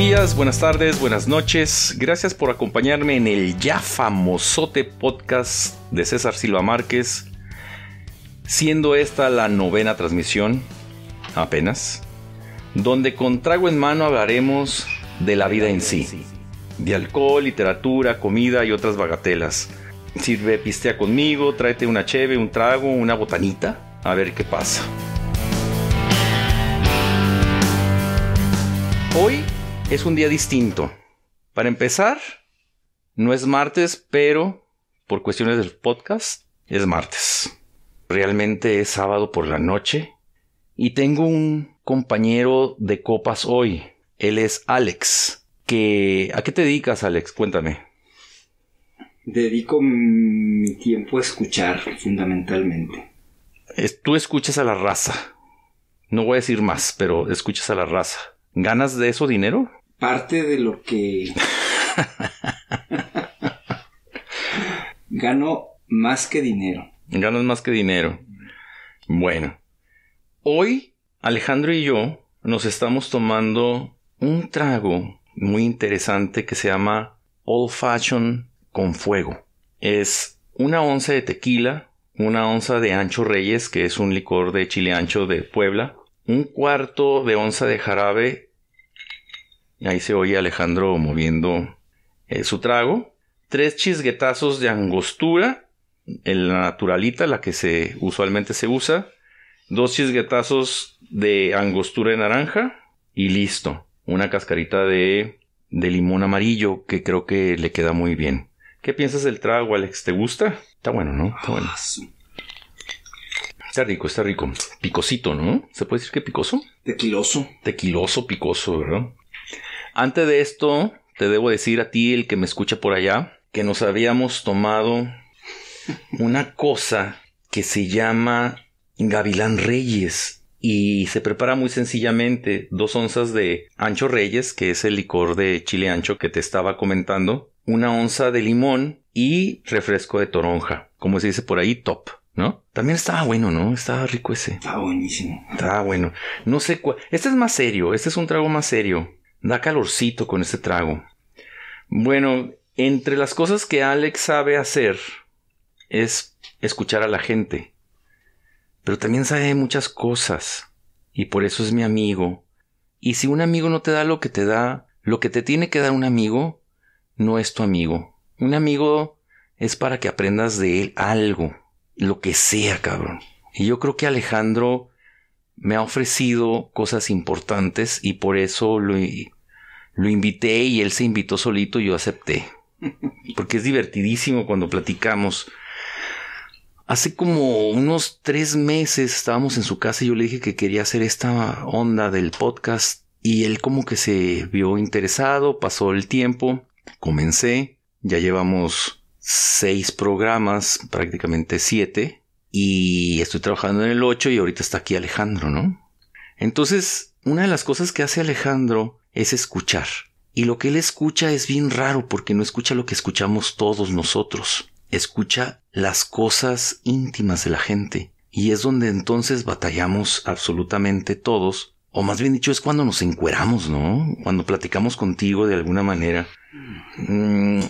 Días, buenas tardes, buenas noches. Gracias por acompañarme en el ya famosote podcast de César Silva Márquez, siendo esta la novena transmisión, apenas, donde con trago en mano hablaremos de la vida en sí, de alcohol, literatura, comida y otras bagatelas. Sirve pistea conmigo, tráete una cheve, un trago, una botanita, a ver qué pasa. Hoy es un día distinto. Para empezar, no es martes, pero por cuestiones del podcast, es martes. Realmente es sábado por la noche y tengo un compañero de copas hoy. Él es Alex. Que, ¿A qué te dedicas, Alex? Cuéntame. Dedico mi tiempo a escuchar, fundamentalmente. tú escuchas a la raza. No voy a decir más, pero escuchas a la raza. ¿Ganas de eso dinero? Parte de lo que gano más que dinero. Ganas más que dinero. Bueno, hoy Alejandro y yo nos estamos tomando un trago muy interesante que se llama Old Fashion con fuego. Es una onza de tequila, una onza de ancho reyes, que es un licor de chile ancho de Puebla, un cuarto de onza de jarabe Ahí se oye Alejandro moviendo eh, su trago. Tres chisguetazos de angostura, en la naturalita, la que se usualmente se usa. Dos chisguetazos de angostura de naranja y listo. Una cascarita de, de limón amarillo que creo que le queda muy bien. ¿Qué piensas del trago, Alex? ¿Te gusta? Está bueno, ¿no? Está bueno. Ah, está rico, está rico. Picosito, ¿no? ¿Se puede decir que picoso? Tequiloso. Tequiloso, picoso, ¿verdad? Antes de esto, te debo decir a ti, el que me escucha por allá, que nos habíamos tomado una cosa que se llama Gavilán Reyes y se prepara muy sencillamente dos onzas de ancho reyes, que es el licor de chile ancho que te estaba comentando, una onza de limón y refresco de toronja, como se dice por ahí, top. ¿No? También estaba bueno, ¿no? Estaba rico ese. Estaba buenísimo. Estaba bueno. No sé cuál. Este es más serio. Este es un trago más serio. Da calorcito con este trago. Bueno, entre las cosas que Alex sabe hacer es escuchar a la gente. Pero también sabe muchas cosas. Y por eso es mi amigo. Y si un amigo no te da lo que te da, lo que te tiene que dar un amigo, no es tu amigo. Un amigo es para que aprendas de él algo. Lo que sea, cabrón. Y yo creo que Alejandro me ha ofrecido cosas importantes y por eso lo, lo invité y él se invitó solito y yo acepté. Porque es divertidísimo cuando platicamos. Hace como unos tres meses estábamos en su casa y yo le dije que quería hacer esta onda del podcast y él como que se vio interesado, pasó el tiempo, comencé, ya llevamos seis programas, prácticamente siete, y estoy trabajando en el 8 y ahorita está aquí Alejandro, ¿no? Entonces, una de las cosas que hace Alejandro es escuchar. Y lo que él escucha es bien raro porque no escucha lo que escuchamos todos nosotros. Escucha las cosas íntimas de la gente. Y es donde entonces batallamos absolutamente todos. O más bien dicho, es cuando nos encueramos, ¿no? Cuando platicamos contigo de alguna manera. Mm,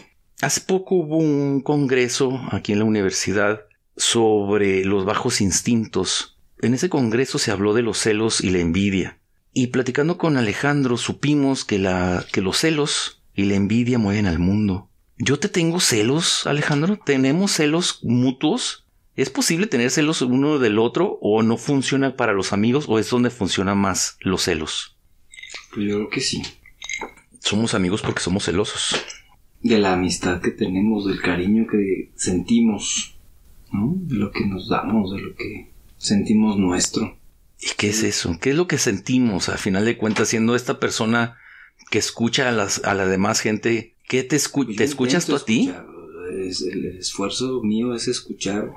hace poco hubo un congreso aquí en la universidad sobre los bajos instintos. En ese congreso se habló de los celos y la envidia. Y platicando con Alejandro supimos que, la, que los celos y la envidia mueven al mundo. ¿Yo te tengo celos, Alejandro? ¿Tenemos celos mutuos? ¿Es posible tener celos uno del otro o no funciona para los amigos o es donde funciona más los celos? Pues yo creo que sí. Somos amigos porque somos celosos. De la amistad que tenemos, del cariño que sentimos. De lo que nos damos, de lo que sentimos nuestro. ¿Y qué es eso? ¿Qué es lo que sentimos a final de cuentas siendo esta persona que escucha a, las, a la demás gente? ¿Qué te, pues ¿te escuchas tú a ti? el esfuerzo mío es escuchar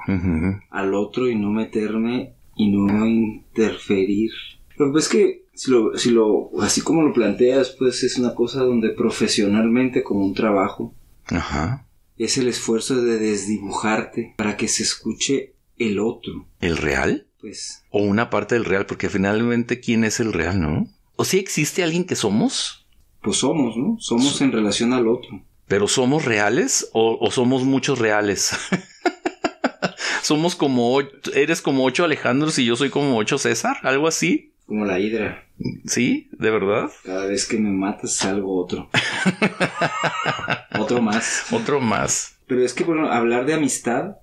al otro y no meterme y no interferir. Pero es que si lo, si lo, así como lo planteas, pues es una cosa donde profesionalmente como un trabajo. Ajá es el esfuerzo de desdibujarte para que se escuche el otro. ¿El real? Pues. O una parte del real, porque finalmente, ¿quién es el real, no? ¿O si existe alguien que somos? pues somos, ¿no? Somos en relación al otro. ¿Pero somos reales o, somos muchos reales? somos como, eres como ocho Alejandros y yo soy como ocho César, algo así. Como la hidra. Sí, de verdad. Cada vez que me matas salgo otro. otro más. Otro más. Pero es que, bueno, hablar de amistad,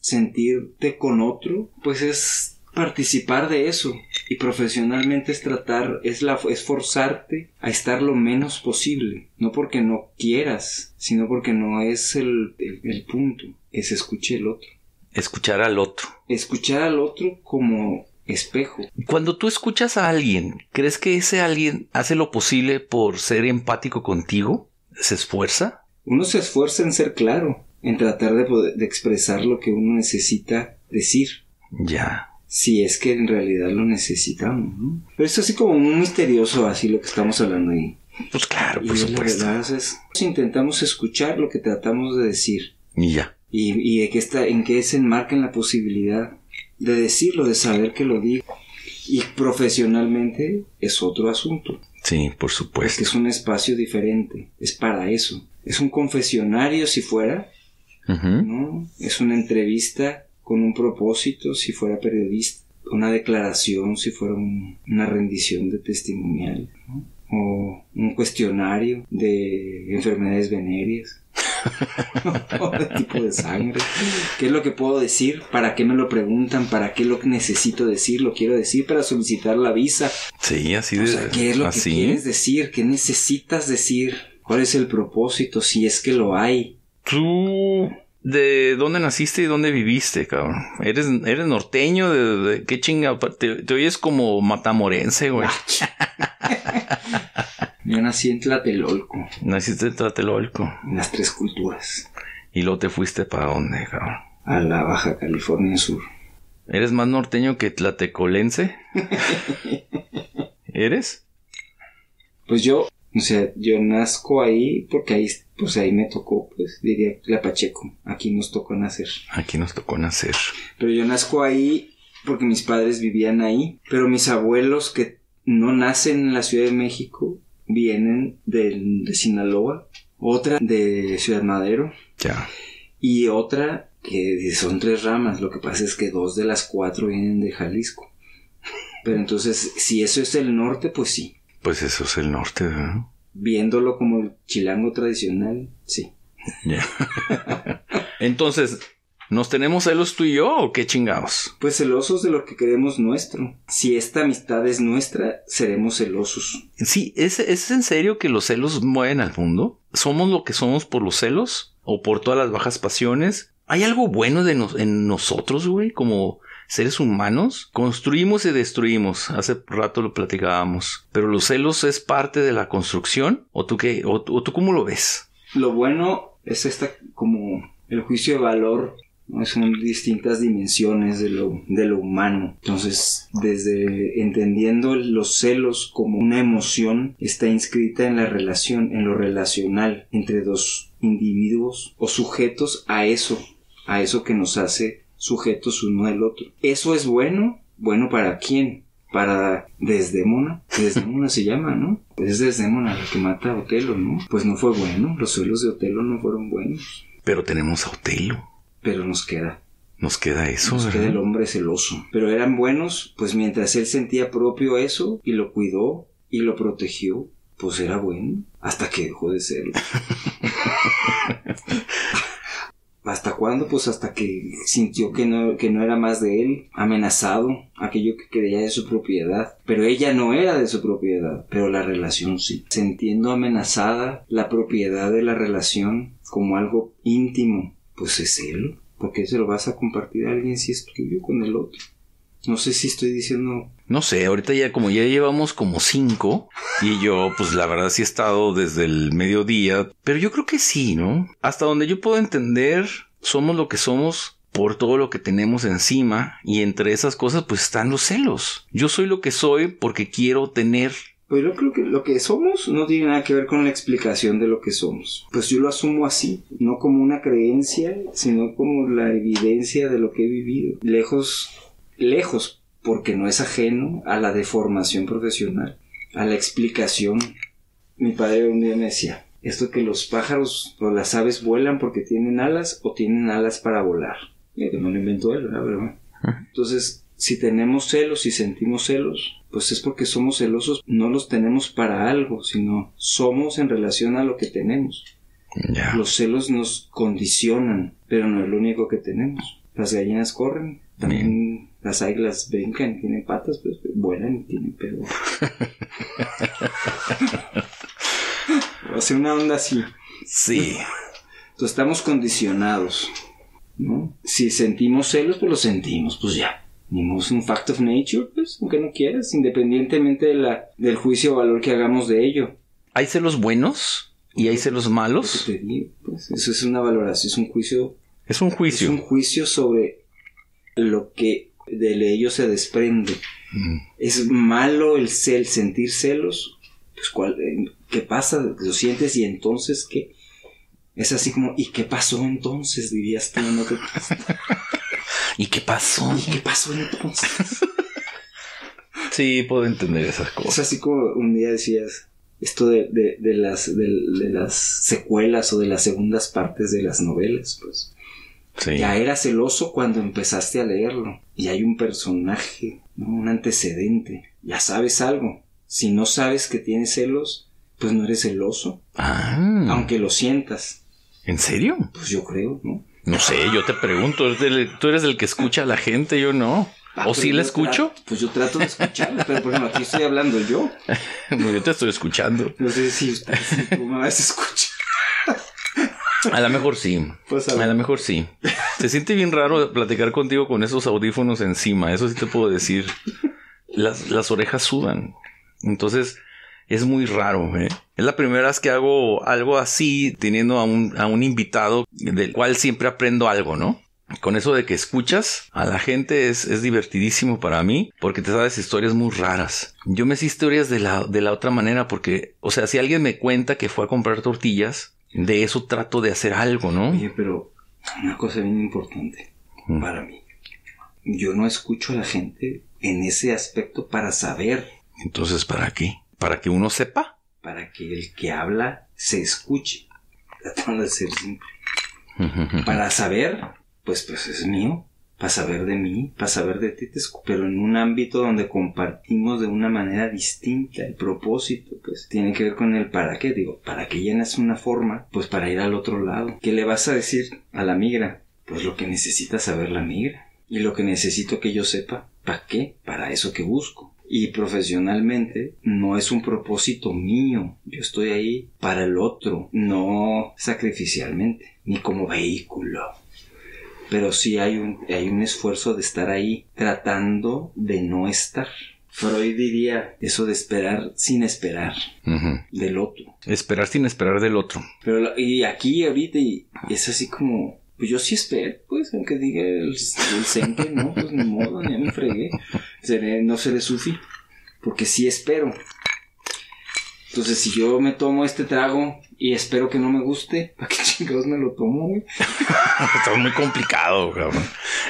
sentirte con otro, pues es participar de eso. Y profesionalmente es tratar, es, la, es forzarte a estar lo menos posible. No porque no quieras, sino porque no es el, el, punto. Es escuchar al otro. Escuchar al otro. Escuchar al otro como espejo. Cuando tú escuchas a alguien, ¿crees que ese alguien hace lo posible por ser empático contigo? ¿Se esfuerza? Uno se esfuerza en ser claro, en tratar de, poder, de expresar lo que uno necesita decir. Ya. Si es que en realidad lo necesitamos, ¿no? Pero es así como muy misterioso, así lo que estamos hablando ahí. Pues claro, por supuesto. La verdad es, intentamos escuchar lo que tratamos de decir. Y ya. Y, y de que está, en qué se enmarca en la posibilidad de decirlo, de saber que lo digo. Y profesionalmente es otro asunto. Sí, por supuesto. es un espacio diferente. Es para eso. Es un confesionario si fuera. ¿no? Es una entrevista con un propósito si fuera periodista. Una declaración si fuera una rendición de testimonial. O un cuestionario de enfermedades venéreas. ¿Qué tipo de sangre. ¿Qué es lo que puedo decir? ¿Para qué me lo preguntan? ¿Para qué lo necesito decir? ¿Lo quiero decir para solicitar la visa? Sí, así de... O ¿qué es lo que quieres decir? ¿Qué necesitas decir? ¿Cuál es el propósito? Si es que lo hay. Tú... ¿De dónde naciste y dónde viviste, cabrón? ¿Eres, eres norteño? ¿De, qué chinga? Te, te oyes como matamorense, güey. Yo nací en Tlatelolco. Naciste en Tlatelolco. En las tres culturas. ¿Y luego te fuiste para dónde, cabrón? A la Baja California Sur. ¿Eres más norteño que tlatecolense? ¿Eres? Pues yo, o sea, yo nazco ahí porque ahí, pues ahí me tocó, pues diría la Pacheco. Aquí nos tocó nacer. Aquí nos tocó nacer. Pero yo nazco ahí porque mis padres vivían ahí. Pero mis abuelos que no nacen en la Ciudad de México vienen de, Sinaloa, otra de Ciudad Madero. Ya. Y otra que son tres ramas. Lo que pasa es que dos de las cuatro vienen de Jalisco. Pero entonces, si eso es el norte, pues sí. Pues eso es el norte, ¿verdad? Viéndolo como el chilango tradicional, sí. Entonces, ¿Nos tenemos celos tú y yo o qué chingados? Pues celosos de lo que queremos nuestro. Si esta amistad es nuestra, seremos celosos. Sí, ¿es, ¿es en serio que los celos mueven al mundo? ¿Somos lo que somos por los celos? ¿O por todas las bajas pasiones? ¿Hay algo bueno de en nosotros, güey? Como seres humanos construimos y destruimos. Hace rato lo platicábamos. Pero los celos es parte de la construcción. ¿O tú qué? ¿O, o tú cómo lo ves? Lo bueno es esta como el juicio de valor son distintas dimensiones de lo, de lo humano. Entonces, desde entendiendo los celos como una emoción, está inscrita en la relación, en lo relacional entre dos individuos o sujetos a eso, a eso que nos hace sujetos uno al otro. ¿Eso es bueno? ¿Bueno para quién? Para Desdémona. Desdémona se llama, ¿no? Es Desdémona la que mata a Otelo, ¿no? Pues no fue bueno. Los celos de Otelo no fueron buenos. Pero tenemos a Otelo. Pero nos queda. Nos queda eso. Nos queda el hombre celoso. Pero eran buenos, pues mientras él sentía propio eso y lo cuidó y lo protegió, pues era bueno. Hasta que dejó de serlo. ¿Hasta cuándo? Pues hasta que sintió que no, que no era más de él, amenazado, aquello que creía de su propiedad. Pero ella no era de su propiedad, pero la relación sí. Sintiendo amenazada la propiedad de la relación como algo íntimo, pues es él. porque se lo vas a compartir a alguien si es con el otro? No sé si estoy diciendo. No sé, ahorita ya como ya llevamos como cinco y yo pues la verdad sí he estado desde el mediodía, pero yo creo que sí, ¿no? Hasta donde yo puedo entender, somos lo que somos por todo lo que tenemos encima y entre esas cosas pues están los celos. Yo soy lo que soy porque quiero tener pues yo creo que lo que somos no tiene nada que ver con la explicación de lo que somos. Pues yo lo asumo así, no como una creencia, sino como la evidencia de lo que he vivido. Lejos, lejos, porque no es ajeno a la deformación profesional, a la explicación mi padre un día me decía, esto que los pájaros o las aves vuelan porque tienen alas o tienen alas para volar. Que no lo inventó él, ¿verdad? Entonces, si tenemos celos, si sentimos celos, pues es porque somos celosos, no los tenemos para algo, sino somos en relación a lo que tenemos. Los celos nos condicionan, pero no es lo único que tenemos. Las gallinas corren, también las águilas brincan, tienen patas, pues vuelan y tienen pelo. sea, una onda así. Sí. Entonces estamos condicionados, ¿no? Si sentimos celos, pues lo sentimos, pues ya. Es un fact of nature, pues, aunque no quieras, independientemente de la, del juicio o valor que hagamos de ello. ¿Hay celos buenos y hay celos malos? Pues, eso es una valoración, es un juicio. Es un juicio. Es un juicio sobre lo que de ello se desprende. Mm. Es malo el, cel, sentir celos. Pues, ¿cuál, eh, ¿Qué pasa? Lo sientes y entonces qué? Es así como, ¿y qué pasó entonces? Dirías tú, ¿no? ¿Y qué pasó? ¿Y qué pasó entonces? sí, puedo entender esas cosas. Es así como un día decías, esto de, de, las, de, las secuelas o de las segundas partes de las novelas, pues. Ya era celoso cuando empezaste a leerlo. Y hay un personaje, un antecedente. Ya sabes algo. Si no sabes que tienes celos, pues no eres celoso. Ah. Aunque lo sientas. ¿En serio? Pues yo creo, ¿no? No sé, yo te pregunto, tú eres el que escucha a la gente, yo no. Ah, ¿O sí la escucho? pues yo trato de escucharla, pero por ejemplo, aquí estoy hablando yo. no, yo te estoy escuchando. No sé si, usted, si tú me vas a escuchar. A lo mejor sí. Pues a, lo mejor sí. Se siente bien raro platicar contigo con esos audífonos encima. Eso sí te puedo decir. Las, las orejas sudan. Entonces, es muy raro. ¿eh? Es la primera vez que hago algo así, teniendo a un, a un invitado del cual siempre aprendo algo, ¿no? Con eso de que escuchas a la gente es, es, divertidísimo para mí porque te sabes historias muy raras. Yo me sé historias de la, de la otra manera porque, o sea, si alguien me cuenta que fue a comprar tortillas, de eso trato de hacer algo, ¿no? Oye, pero una cosa bien importante mm. para mí. Yo no escucho a la gente en ese aspecto para saber. Entonces, ¿para qué? ¿Para que uno sepa? Para que el que habla se escuche. Tratando de ser simple. para saber, pues, pues es mío para saber de mí, para saber de ti, pero en un ámbito donde compartimos de una manera distinta el propósito, pues tiene que ver con el para qué, digo, para que llenas una forma, pues para ir al otro lado. ¿Qué le vas a decir a la migra? Pues lo que necesita saber la migra. Y lo que necesito que yo sepa, ¿para qué? Para eso que busco. Y profesionalmente no es un propósito mío. Yo estoy ahí para el otro, no sacrificialmente, ni como vehículo pero sí hay un, hay un esfuerzo de estar ahí tratando de no estar. Freud diría eso de esperar sin esperar del otro. Esperar sin esperar del otro. Pero y aquí ahorita y es así como pues yo sí espero, pues, aunque diga el, el no, pues ni modo, ni me fregué. no seré sufi, porque sí espero. Entonces, si yo me tomo este trago y espero que no me guste, ¿para qué chingados me lo tomo, güey? Está muy complicado, cabrón.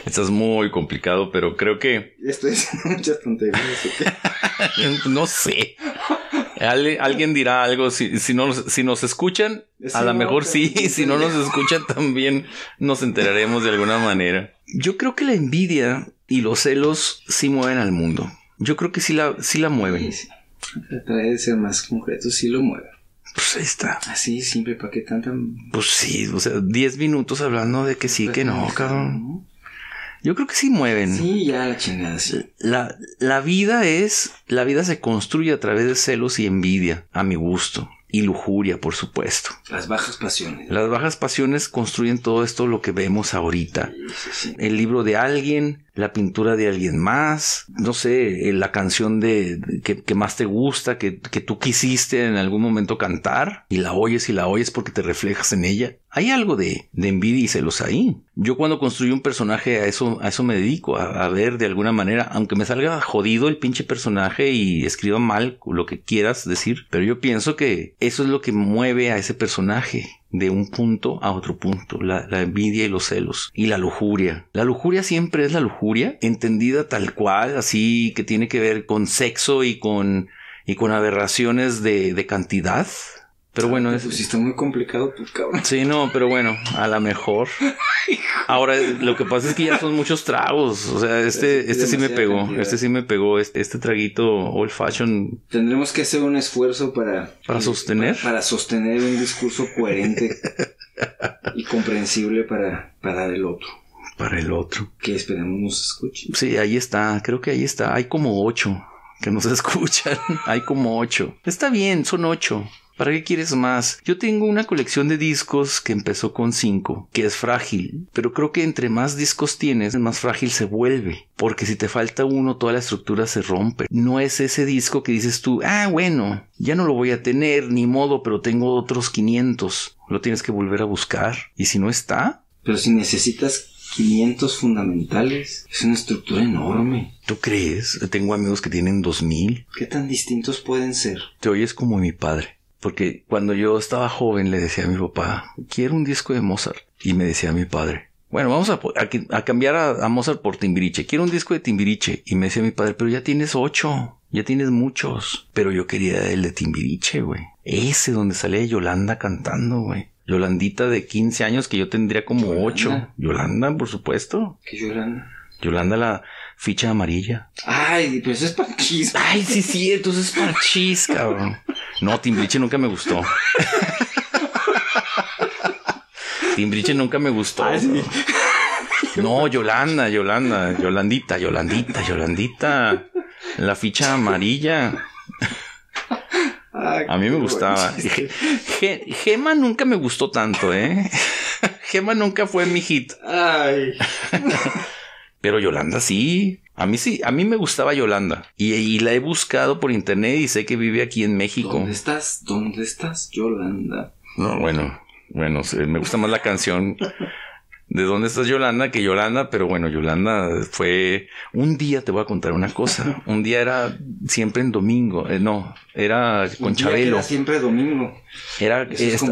Estás muy complicado, pero creo que. Estoy haciendo muchas tonterías. no sé. Alguien dirá algo. Si, si, no, si nos escuchan, a lo mejor sí. Si no nos escuchan, también nos enteraremos de alguna manera. Yo creo que la envidia y los celos sí mueven al mundo. Yo creo que sí la, sí la mueven. Tratar de ser más concreto, sí lo mueve. Pues ahí está. Así, simple, ¿para qué tanta...? Pues sí, o sea, 10 minutos hablando de que sí, que no, cabrón. Yo creo que sí mueven. Sí, ya la chingada, La, la vida es... La vida se construye a través de celos y envidia, a mi gusto y lujuria, por supuesto. Las bajas pasiones. Las bajas pasiones construyen todo esto lo que vemos ahorita. El libro de alguien, la pintura de alguien más, no sé, eh, la canción de, que, más te gusta, que, que, tú quisiste en algún momento cantar y la oyes y la oyes porque te reflejas en ella. Hay algo de, de envidia y celos ahí. Yo cuando construyo un personaje a eso, a eso me dedico, a, a, ver de alguna manera, aunque me salga jodido el pinche personaje y escriba mal lo que quieras decir, pero yo pienso que eso es lo que mueve a ese personaje de un punto a otro punto, la, la, envidia y los celos y la lujuria. La lujuria siempre es la lujuria, entendida tal cual, así que tiene que ver con sexo y con y con aberraciones de, de cantidad. Pero bueno, es... Pues está muy complicado, pues cabrón. Sí, no, pero bueno, a lo mejor. Ahora, lo que pasa es que ya son muchos tragos. O sea, este, este sí me pegó. Este sí me pegó. Este, este, traguito old fashion. Tendremos que hacer un esfuerzo para... Para sostener. Para, sostener un discurso coherente y comprensible para, para el otro. Para el otro. Que esperemos nos escuche. Sí, ahí está. Creo que ahí está. Hay como ocho que nos escuchan. Hay como ocho. Está bien, son ocho. ¿Para qué quieres más? Yo tengo una colección de discos que empezó con cinco, que es frágil, pero creo que entre más discos tienes, más frágil se vuelve, porque si te falta uno, toda la estructura se rompe. No es ese disco que dices tú, ah, bueno, ya no lo voy a tener, ni modo, pero tengo otros 500. Lo tienes que volver a buscar, y si no está... Pero si necesitas 500 fundamentales. Es una estructura enorme. ¿Tú crees? Tengo amigos que tienen 2000. ¿Qué tan distintos pueden ser? Te oyes como mi padre. Porque cuando yo estaba joven le decía a mi papá, quiero un disco de Mozart. Y me decía mi padre, bueno, vamos a, a, cambiar a, Mozart por Timbiriche. Quiero un disco de Timbiriche. Y me decía mi padre, pero ya tienes ocho. Ya tienes muchos. Pero yo quería el de Timbiriche, güey. Ese donde salía Yolanda cantando, güey. Yolandita de 15 años que yo tendría como ocho. Yolanda, por supuesto. ¿Qué Yolanda? Yolanda la ficha amarilla. Ay, pero eso es parchís. Ay, sí, cierto, eso es parchís, cabrón. No, Timbriche nunca me gustó. Timbriche nunca me gustó. No, Yolanda, Yolanda, Yolandita, Yolandita, Yolandita. La ficha amarilla. a mí me gustaba. Gema nunca me gustó tanto, ¿eh? Gema nunca fue mi hit. Ay. Pero Yolanda sí. A mí sí, a mí me gustaba Yolanda. Y, la he buscado por internet y sé que vive aquí en México. ¿Dónde estás? ¿Dónde estás, Yolanda? No, bueno, bueno, me gusta más la canción de dónde estás Yolanda que Yolanda, pero bueno, Yolanda fue un día te voy a contar una cosa. Un día era siempre en domingo, eh, no, era con Chabelo. Era siempre domingo. Era,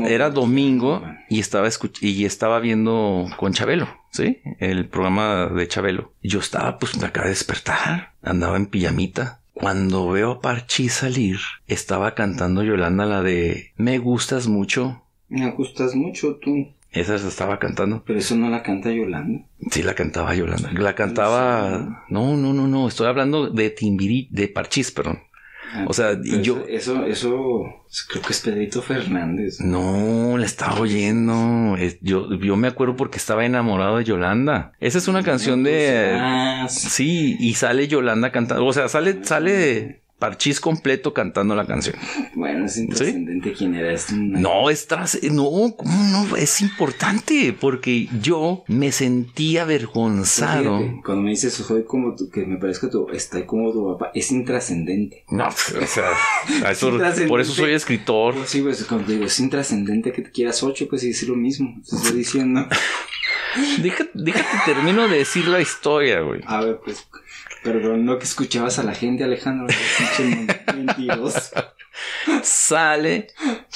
era domingo y estaba y estaba viendo con Chabelo, ¿sí? El programa de Chabelo. Yo estaba pues acá de despertar, andaba en pijamita. Cuando veo a Parchi salir, estaba cantando Yolanda la de Me gustas mucho. Me gustas mucho tú. Esa se estaba cantando. Pero eso no la canta Yolanda. Sí, la cantaba Yolanda. La cantaba. No, no, no, no. Estoy hablando de Timbirí, de Parchís, perdón. Ah, o sea, yo. Eso, eso, creo que es Pedrito Fernández. No, la estaba oyendo. Yo, yo me acuerdo porque estaba enamorado de Yolanda. Esa es una canción de. Ah, sí, y sale Yolanda cantando. O sea, sale, sale Parchís completo cantando la canción. Bueno, es intrascendente quién era. No, es tras... No, ¿cómo no? Es importante porque yo me sentía avergonzado. cuando me dices soy como tú, que me parezca tu, está como tu papá, es intrascendente. No, o sea, por eso soy escritor. Pues sí, pues cuando digo, es intrascendente que te quieras ocho, pues sí, es lo mismo. Te estoy diciendo. déjate, déjate termino de decir la historia, güey. A ver, pues Perdón, no que escuchabas a la gente, Alejandro. sale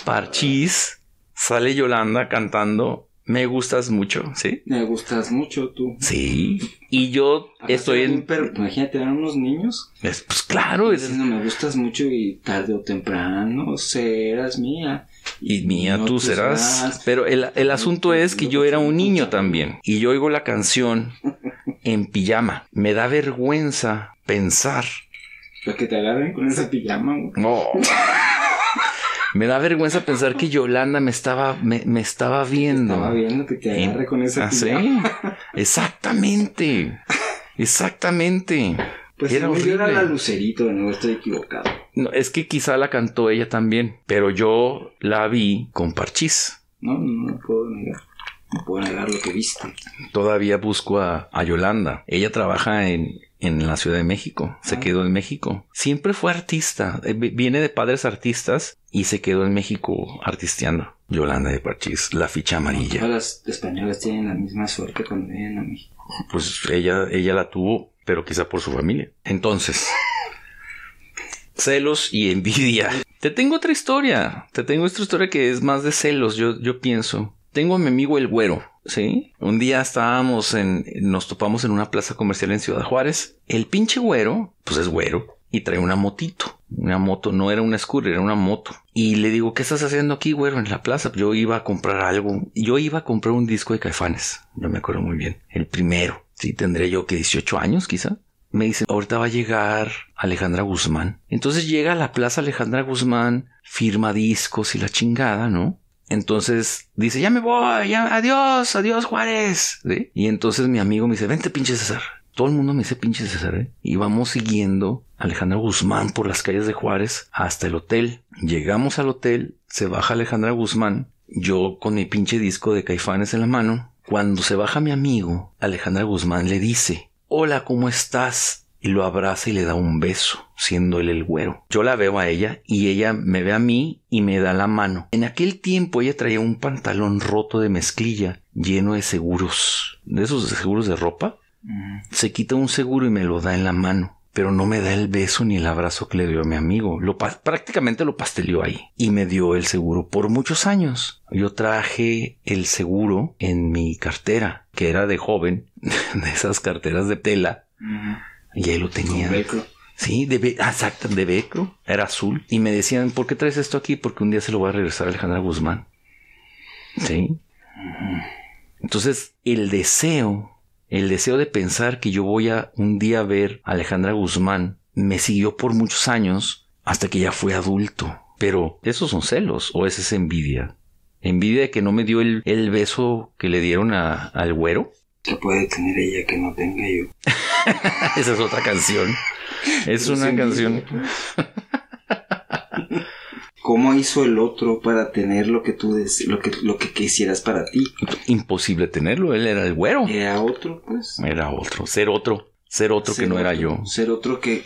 Parchís, sale Yolanda cantando Me gustas mucho, ¿sí? Me gustas mucho tú. Sí. Y yo estoy en. Pero imagínate, eran unos niños. pues claro. Diciendo, me gustas mucho y tarde o temprano serás mía. Y mía, tú, serás. Pero el, el asunto es que yo era un niño también. Y yo oigo la canción en pijama. Me da vergüenza pensar. Lo que te agarren con esa pijama. No. me da vergüenza pensar que Yolanda me estaba, me, estaba viendo. estaba viendo que te agarre con esa ¿Ah, pijama. Exactamente. Exactamente. Pues era, era la Lucerito, no estoy equivocado. No, es que quizá la cantó ella también, pero yo la vi con parchís. No, no, no puedo negar. No puedo negar lo que viste. Todavía busco a, Yolanda. Ella trabaja en, en la Ciudad de México. Se ah. quedó en México. Siempre fue artista. Eh, viene de padres artistas y se quedó en México artisteando. Yolanda de Parchís, la ficha amarilla. Todas las españolas tienen la misma suerte cuando vienen a México. Pues ella, ella la tuvo, pero quizá por su familia. Entonces, celos y envidia. Te tengo otra historia. Te tengo otra historia que es más de celos, yo, yo pienso. Tengo a mi amigo el güero, ¿sí? Un día estábamos en, nos topamos en una plaza comercial en Ciudad Juárez. El pinche güero, pues es güero. y trae una motito. Una moto, no era una scooter, era una moto. Y le digo, ¿qué estás haciendo aquí, güero, en la plaza? Yo iba a comprar algo. Yo iba a comprar un disco de Caifanes. No me acuerdo muy bien. El primero. Sí, tendré yo que 18 años, quizá. Me dice, ahorita va a llegar Alejandra Guzmán. Entonces llega a la plaza Alejandra Guzmán, firma discos y la chingada, ¿no? Entonces dice, ya me voy, ya, adiós, adiós Juárez. Y entonces mi amigo me dice, vente pinche César. Todo el mundo me dice pinche César, ¿eh? Y vamos siguiendo Alejandra Guzmán por las calles de Juárez hasta el hotel. Llegamos al hotel, se baja Alejandra Guzmán, yo con mi pinche disco de caifanes en la mano. Cuando se baja mi amigo, Alejandra Guzmán le dice, hola, ¿cómo estás? y lo abraza y le da un beso, siendo él el güero. Yo la veo a ella y ella me ve a mí y me da la mano. En aquel tiempo ella traía un pantalón roto de mezclilla lleno de seguros, de esos seguros de ropa. Se quita un seguro y me lo da en la mano pero no me da el beso ni el abrazo que le dio a mi amigo. Lo prácticamente lo pasteleó ahí y me dio el seguro por muchos años. Yo traje el seguro en mi cartera, que era de joven, de esas carteras de tela. Y ahí lo tenía. Sí, de, ah, exacto, de Becro. Era azul. Y me decían, ¿por qué traes esto aquí? Porque un día se lo va a regresar Alejandra Guzmán. Sí. Entonces, el deseo, el deseo de pensar que yo voy a un día ver a Alejandra Guzmán, me siguió por muchos años hasta que ya fue adulto. Pero, ¿esos son celos o es esa envidia? ¿Envidia de que no me dio el, el beso que le dieron a, al güero? ¿Qué puede tener ella que no tenga yo? Esa es otra canción. Es una canción. ¿Cómo hizo el otro para tener lo que tú lo que lo que quisieras para ti? Imposible tenerlo, él era el güero. Era otro, pues. Era otro, ser otro, ser otro que no era yo. Ser otro que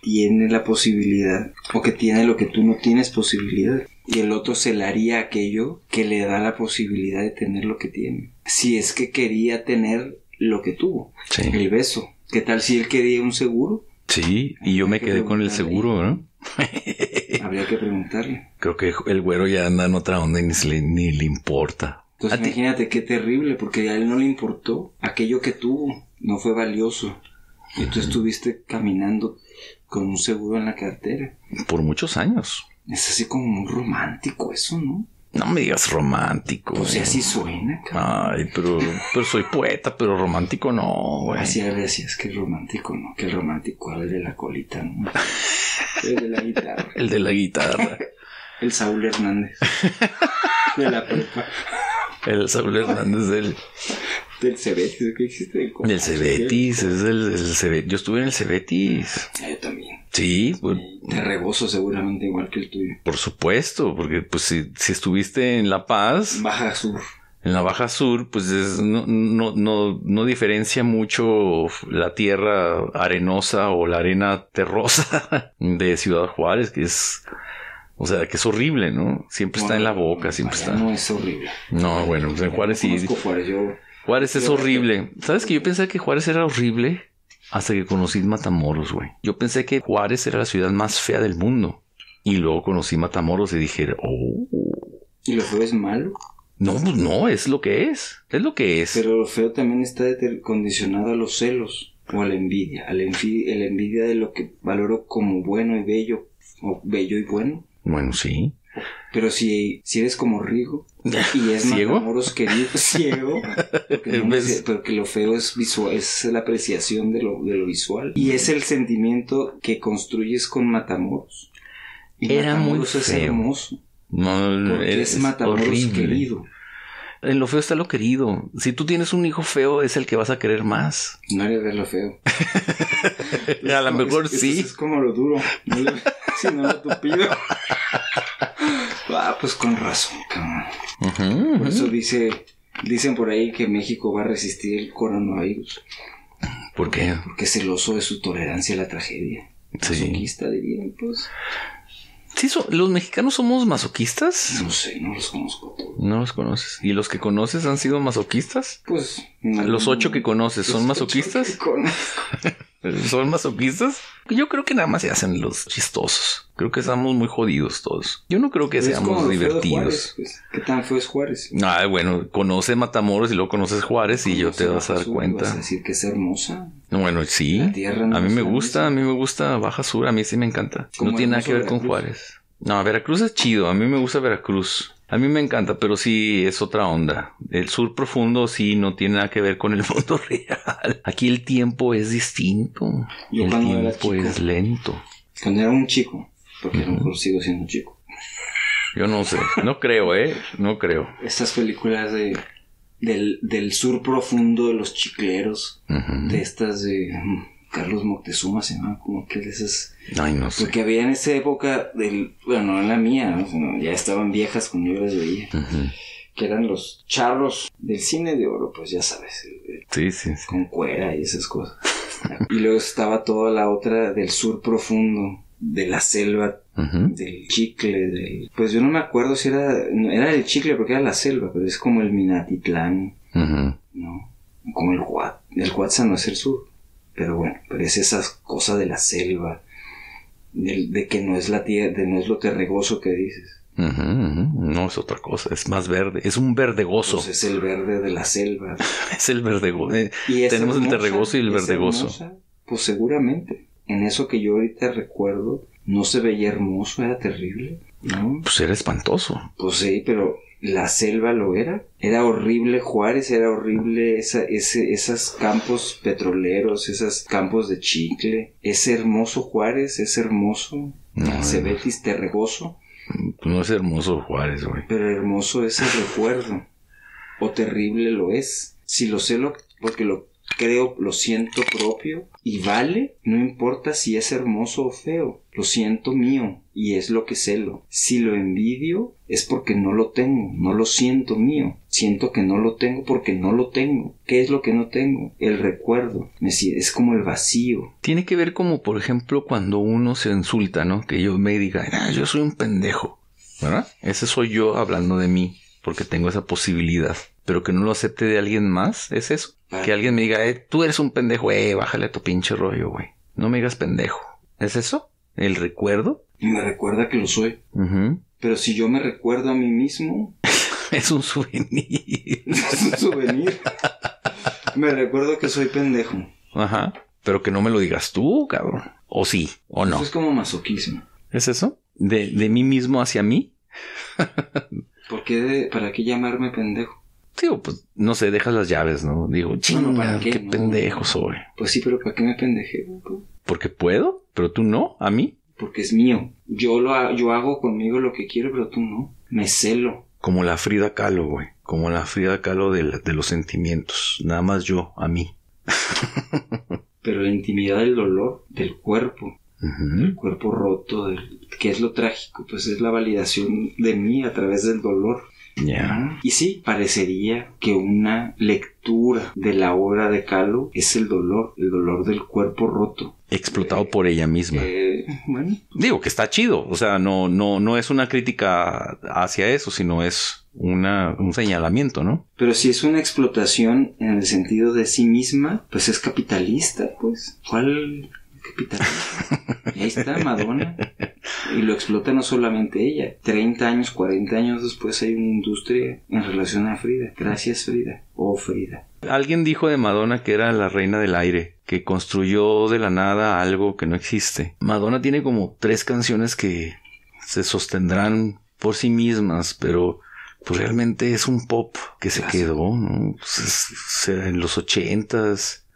tiene la posibilidad o que tiene lo que tú no tienes posibilidad y el otro se le haría aquello que le da la posibilidad de tener lo que tiene. Si es que quería tener lo que tuvo, el beso. ¿Qué tal si él quería un seguro? Sí, y yo me quedé con el seguro, ¿no? Habría que preguntarle. Creo que el güero ya anda en otra onda y ni, le, ni le importa. Entonces imagínate qué terrible, porque a él no le importó. Aquello que tuvo no fue valioso. Y tú estuviste caminando con un seguro en la cartera. Por muchos años. Es así como muy romántico eso, ¿no? No me digas romántico. Pues así suena, cabrón. Ay, pero, pero soy poeta, pero romántico no, güey. Así a veces es que romántico no, que romántico el de la colita, ¿no? El de la guitarra. el de la guitarra. el Saúl Hernández. De la prepa. El Saúl Hernández del... Del Cebetis, ¿qué existe? Del Cebetis, es el, Cebetis. Yo estuve en el Cebetis. Yo también. Sí, pues, de rebozo seguramente igual que el tuyo. Por supuesto, porque pues si, si estuviste en La Paz. Baja Sur. En la Baja Sur, pues no, no, no, no diferencia mucho la tierra arenosa o la arena terrosa de Ciudad Juárez, que es o sea, que es horrible, ¿no? Siempre está en la boca, siempre está. No es horrible. No, bueno, pues en Juárez sí. Juárez, yo, Juárez es horrible. ¿Sabes que yo pensé que Juárez era horrible? Hasta que conocí Matamoros, güey. Yo pensé que Juárez era la ciudad más fea del mundo. Y luego conocí Matamoros y dije, oh. ¿Y lo feo es malo? No, pues no, es lo que es. Es lo que es. Pero lo feo también está condicionado a los celos o a la envidia. A la, envidia, a la envidia de lo que valoro como bueno y bello. O bello y bueno. Bueno, sí. Pero si, si eres como Rigo y es ¿Ciego? Matamoros querido, ciego, porque, lo feo es visual, es la apreciación de lo, de lo visual y es el sentimiento que construyes con Matamoros. Y Era muy feo. es hermoso. No, es, Matamoros querido. En lo feo está lo querido. Si tú tienes un hijo feo, es el que vas a querer más. No le ver lo feo. a lo mejor sí. Es, como lo duro. No le, si no lo tupido. ah, pues con razón, Por eso dice, dicen por ahí que México va a resistir el coronavirus. ¿Por qué? Porque es celoso de su tolerancia a la tragedia. Sí. Masoquista, dirían, pues. Sí, ¿los mexicanos somos masoquistas? No sé, no los conozco. No los conoces. ¿Y los que conoces han sido masoquistas? Pues Los ocho que conoces, ¿son masoquistas? ¿Son masoquistas? Yo creo que nada más se hacen los chistosos. Creo que estamos muy jodidos todos. Yo no creo que seamos divertidos. Pues. ¿Qué tan feo es Juárez? Ah, bueno, conoce Matamoros y luego conoces Juárez y yo te vas a dar cuenta. Vas a decir que es hermosa. Bueno, sí. a mí me gusta, a mí me gusta Baja Sur, a mí sí me encanta. No tiene nada que ver con Juárez. No, Veracruz es chido, a mí me gusta Veracruz. A mí me encanta, pero sí es otra onda. El sur profundo sí no tiene nada que ver con el mundo real. Aquí el tiempo es distinto. Yo el tiempo es lento. Cuando era un chico, porque a lo mejor sigo siendo chico. Yo no sé, no creo, ¿eh? No creo. Estas películas de del, sur profundo de los chicleros, de estas de Carlos Moctezuma se llama como que de esas Ay, no sé. Porque había en esa época del bueno no en la mía ya estaban viejas cuando yo las veía que eran los charros del cine de oro pues ya sabes sí, sí, con cuera y esas cosas. Y luego estaba toda la otra del sur profundo de la selva del chicle del pues yo no me acuerdo si era era el chicle porque era la selva pero es como el Minatitlán no como el Huat el Huatzán no es el sur pero bueno, pero es esa cosa de la selva, de, que no es la tierra, de no es lo terregoso que dices. No es otra cosa, es más verde, es un verdegoso. Pues es el verde de la selva. es el verdegoso. Eh, tenemos el terregoso y el verdegoso. pues seguramente. En eso que yo ahorita recuerdo, no se veía hermoso, era terrible. ¿no? Pues era espantoso. Pues sí, pero la selva lo era. Era horrible Juárez, era horrible esa, ese, esos campos petroleros, esos campos de chicle. Es hermoso Juárez, es hermoso. No, Cebetis Terregoso. Pues no es hermoso Juárez, güey. Pero hermoso es el recuerdo. O terrible lo es. Si lo sé lo, porque lo creo, lo siento propio y vale, no importa si es hermoso o feo, lo siento mío y es lo que celo. Si lo envidio es porque no lo tengo, no lo siento mío, siento que no lo tengo porque no lo tengo. ¿Qué es lo que no tengo? El recuerdo, es como el vacío. Tiene que ver como por ejemplo cuando uno se insulta, ¿no? Que yo me diga, ah, yo soy un pendejo. Ese soy yo hablando de mí porque tengo esa posibilidad pero que no lo acepte de alguien más, ¿es eso? Ah. Que alguien me diga, eh, tú eres un pendejo, eh, bájale a tu pinche rollo, güey. No me digas pendejo. ¿Es eso? ¿El recuerdo? Me recuerda que lo soy. Pero si yo me recuerdo a mí mismo. es un souvenir. es un souvenir. me recuerdo que soy pendejo. Ajá. Pero que no me lo digas tú, cabrón. O sí, o no. Eso es como masoquismo. ¿Es eso? ¿De, de mí mismo hacia mí? ¿Por qué? ¿Para qué llamarme pendejo? Digo, pues, no sé, dejas las llaves, ¿no? Digo, chinga, qué, pendejo soy. Pues sí, pero ¿para qué me pendeje? Porque puedo, pero tú no, a mí. Porque es mío. Yo lo yo hago conmigo lo que quiero, pero tú no. Me celo. Como la Frida Kahlo, güey. Como la Frida Kahlo de, de los sentimientos. Nada más yo, a mí. pero la intimidad del dolor, del cuerpo, el cuerpo roto, del, ¿qué es lo trágico? Pues es la validación de mí a través del dolor. Y sí, parecería que una lectura de la obra de Calo es el dolor, el dolor del cuerpo roto. Explotado por ella misma. Eh, Digo que está chido, o sea, no, no, no es una crítica hacia eso, sino es una, un señalamiento, ¿no? Pero si es una explotación en el sentido de sí misma, pues es capitalista, pues. ¿Cuál capitalista? Y ahí está Madonna. Y lo explota no solamente ella. 30 años, 40 años después hay una industria en relación a Frida. Gracias Frida. Oh Frida. Alguien dijo de Madonna que era la reina del aire, que construyó de la nada algo que no existe. Madonna tiene como tres canciones que se sostendrán por sí mismas, pero pues realmente es un pop que se quedó, ¿no? Pues en los ochentas,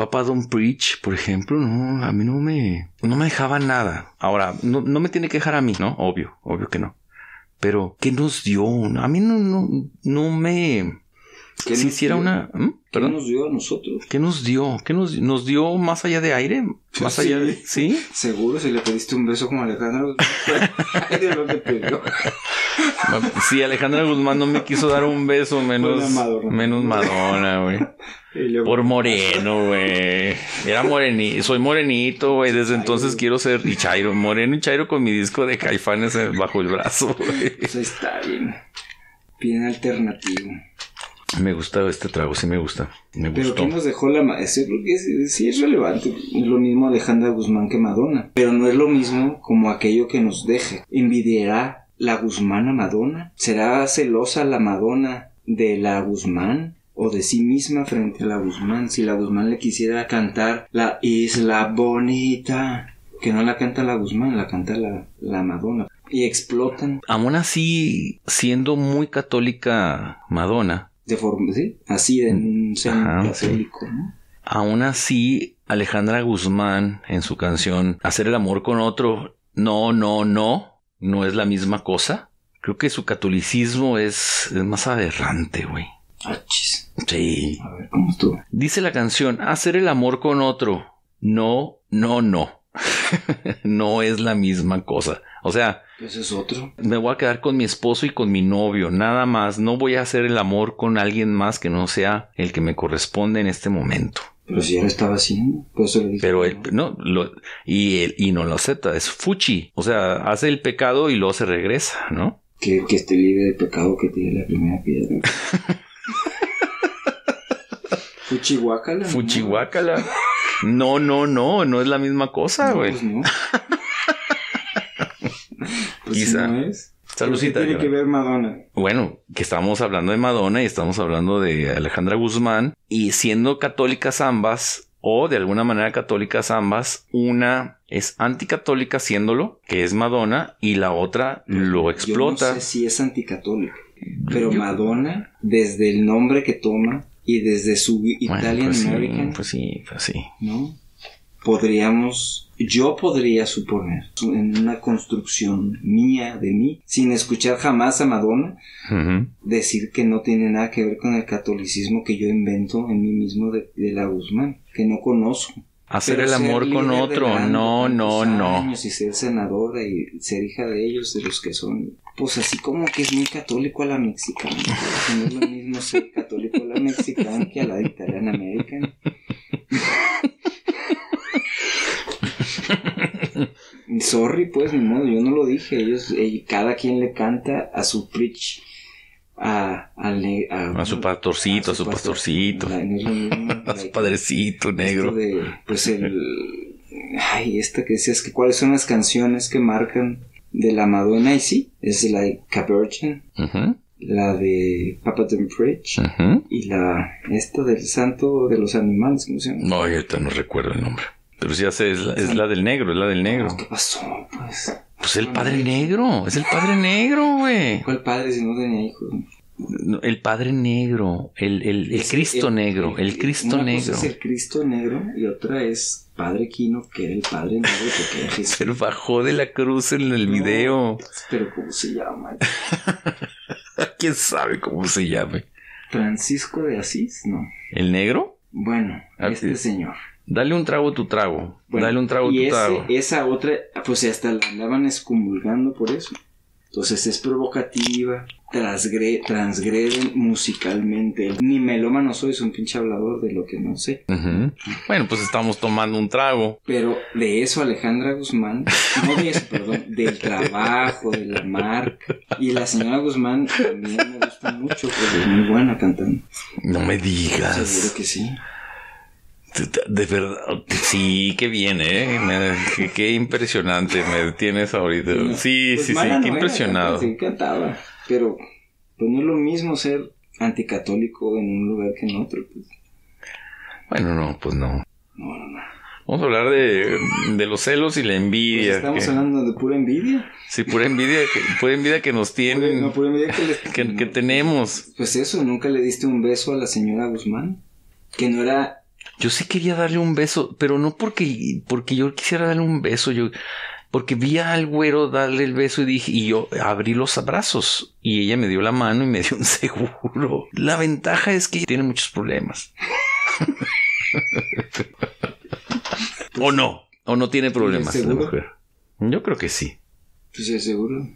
Papa Don't Preach, por ejemplo, no, a mí no me, no me dejaba nada. Ahora, no, no me tiene que dejar a mí, ¿no? Obvio, obvio que no. Pero, ¿qué nos dio? A mí no, no, no me, ¿Qué si hiciera una... ¿Mm? ¿Qué nos dio a nosotros? ¿Qué nos dio? ¿Qué nos, nos dio más allá de aire? ¿Más allá de...? ¿Sí? Seguro, si le pediste un beso como Alejandra Guzmán. de lo que te dio. Sí, Alejandra Guzmán no me quiso dar un beso menos... Madonna. Menos Madonna, güey. Por moreno, güey. Era morenito. Soy morenito, güey. Desde entonces quiero ser y Chairo. Moreno y Chairo con mi disco de Caifanes bajo el brazo, güey. Eso está bien. Bien alternativo. Me gusta este trago, sí me gusta. Me Pero gustó. ¿qué nos dejó la ma- eso creo que es- sí es relevante. Es lo mismo Alejandra Guzmán que Madonna. Pero no es lo mismo como aquello que nos deje. ¿Envidiará la Guzmán a Madonna? ¿Será celosa la Madonna de la Guzmán? O de sí misma frente a la Guzmán. Si la Guzmán le quisiera cantar la Isla Bonita. Que no la canta la Guzmán, la canta la, la Madonna. Y explotan Aún así, siendo muy católica Madonna, de forma, ¿sí? Así de un sí. católico, ¿no? aún así Alejandra Guzmán en su canción Hacer el amor con otro, no, no, no, no es la misma cosa. Creo que su catolicismo es, es más aberrante, güey. Achis. Sí. A ver, ¿cómo estuvo? Dice la canción, hacer el amor con otro. No, no, no. no es la misma cosa. O sea, Ese es otro. me voy a quedar con mi esposo y con mi novio, nada más. No voy a hacer el amor con alguien más que no sea el que me corresponde en este momento. Pero si ya lo estaba haciendo, por eso le dije. Pero él, no, lo, y él, y no lo acepta, es fuchi. O sea, hace el pecado y luego se regresa, ¿no? Que, que esté libre de pecado que tiene la primera piedra. Fuchihuacala. ¿no? Fuchihuacala. No, no, no, no es la misma cosa, No, güey. pues no. pues Quizá. sí no es. Salucita, ¿Qué tiene que ver Madonna? Bueno, que estamos hablando de Madonna y estamos hablando de Alejandra Guzmán y siendo católicas ambas o de alguna manera católicas ambas, una es anticatólica haciéndolo, que es Madonna, y la otra lo explota. Yo no sé si es anticatólica. Pero Madonna, desde el nombre que toma y desde su Bueno, Italian pues sí, American, pues sí, pues sí. ¿no? Podríamos, yo podría suponer, en una construcción mía de mí, sin escuchar jamás a Madonna, Ujú. decir que no tiene nada que ver con el catolicismo que yo invento en mí mismo de, de la Guzmán, que no conozco. Hacer Pero el amor con otro, no, no, tantos no. años Y ser senadora y ser hija de ellos, de los que son, pues así como que es muy católico a la mexicana. no es lo mismo ser católico a la mexicana que a la Italian American. Sorry, pues, ni modo, yo no lo dije. Ellos, eh, cada quien le canta a su preach, a, su pastorcito, a su pastor- pastorcito. la- A su padrecito negro. de, pues el. Ay, esta que decías que cuáles son las canciones que marcan de la Madonna y sí, es la de Cabergen, Ujú, la de Papa Don't Preach y la esta del Santo de los Animales, ¿cómo se llama? No, ahorita no recuerdo el nombre. Pero sí es la, es la del negro, es la del negro. ¿Qué pasó? Pues, Pues el padre negro, es el padre negro, güey. ¿cuál padre si no tenía hijos? El padre negro, el, el, el Cristo negro, el Cristo una negro. Cosa es el Cristo negro y otra es Padre Quino, que era el Padre negro porque era Jesús. Pero bajó de la cruz en el No, video. Pero ¿cómo se llama? ¿Quién sabe cómo se llame? Francisco de Asís, no. ¿El negro? Bueno, Ah, este señor. Dale un trago a tu trago. Bueno, Dale un trago a y tu ese- trago. esa otra, pues hasta la andaban excomulgando por eso. Entonces es provocativa, transgre- transgreden musicalmente. Ni melómano soy, soy un pinche hablador de lo que no sé. Bueno, pues estamos tomando un trago. Pero de eso Alejandra Guzmán, no de eso, perdón, del trabajo, de la marca. Y la señora Guzmán también me gusta mucho, porque es muy buena cantando. No me Seguro digas. que sí. De verdad. Sí, qué bien, ¿eh? Me- qué, qué impresionante me tienes ahorita. Sí, Pues sí, sí, qué no era, impresionado. cantaba, Sí, cantaba. Pero pues no es lo mismo ser anticatólico en un lugar que en otro. Pues. Bueno, no, pues no. No, no, no. Vamos a hablar de, de los celos y la Pues envidia. estamos que- hablando de pura envidia. sí, pura envidia, que, pura envidia que nos tienen, no, pura envidia que, les- que, que tenemos. Pues eso, nunca le diste un beso a la señora Guzmán. Que no era. Yo sí quería darle un beso, pero no porque, porque yo quisiera darle un beso, yo, porque vi al güero darle el beso y dije, y yo abrí los brazos y ella me dio la mano y me dio un seguro. La ventaja es que tiene muchos problemas. o no, o no tiene problemas la mujer. Yo creo que sí. Pues sí, seguro.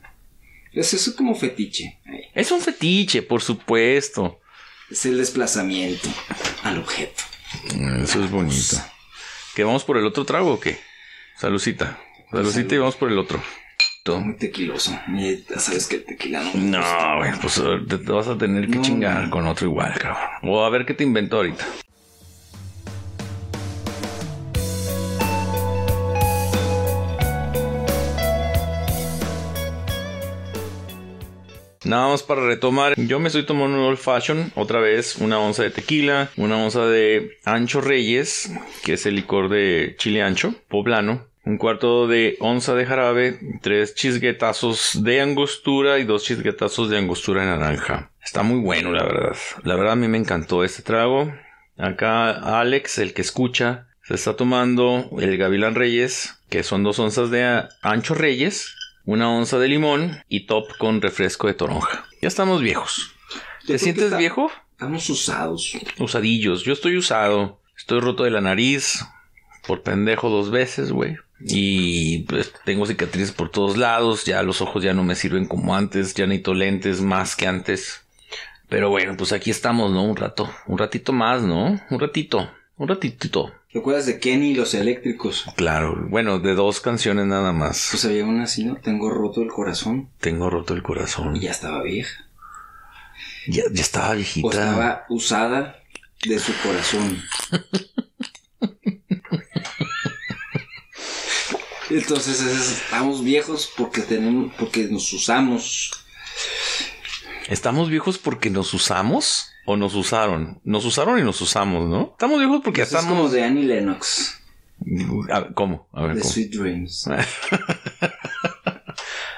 Es eso como fetiche. Ay, Es un fetiche, por supuesto. Es el desplazamiento al objeto. Eso es bonito. ¿Que vamos por el otro trago o qué? Salucita. Salucita y vamos por el otro. poquito. Muy tequiloso. Ya sabes que el tequila no. me No, gusta. pues te, te vas a tener que No, chingar con otro igual, cabrón. O a ver qué te invento ahorita. Nada más para retomar, yo me estoy tomando un old fashion, otra vez una onza de tequila, una onza de ancho reyes, que es el licor de chile ancho, poblano, un cuarto de onza de jarabe, tres chisguetazos de angostura y dos chisguetazos de angostura de naranja. Está muy bueno, la verdad. La verdad a mí me encantó este trago. Acá Alex, el que escucha, se está tomando el Gavilán Reyes, que son dos onzas de ancho reyes, una onza de limón y top con refresco de toronja. Ya estamos viejos. Yo ¿Te sientes está- viejo? Estamos usados. Usadillos. Yo estoy usado. Estoy roto de la nariz. Por pendejo dos veces, güey. Y pues tengo cicatrices por todos lados. Ya los ojos ya no me sirven como antes. Ya necesito lentes más que antes. Pero bueno, pues aquí estamos, ¿no? Un rato. Un ratito más, ¿no? Un ratito. Un ratitito. ¿Recuerdas de Kenny y los eléctricos? Claro. Bueno, de dos canciones nada más. Pues había una así, ¿no? Tengo roto el corazón. Tengo roto el corazón. Y ya estaba vieja. Ya, ya estaba viejita. O estaba usada de su corazón. Entonces es- estamos viejos porque tenemos, porque nos usamos. ¿Estamos viejos porque nos usamos? ¿O nos usaron? Nos usaron y nos usamos, ¿no? Estamos viejos porque Eso es estamos... como de Annie Lennox, A ver, ¿Cómo? A ver, de ¿cómo? Sweet Dreams.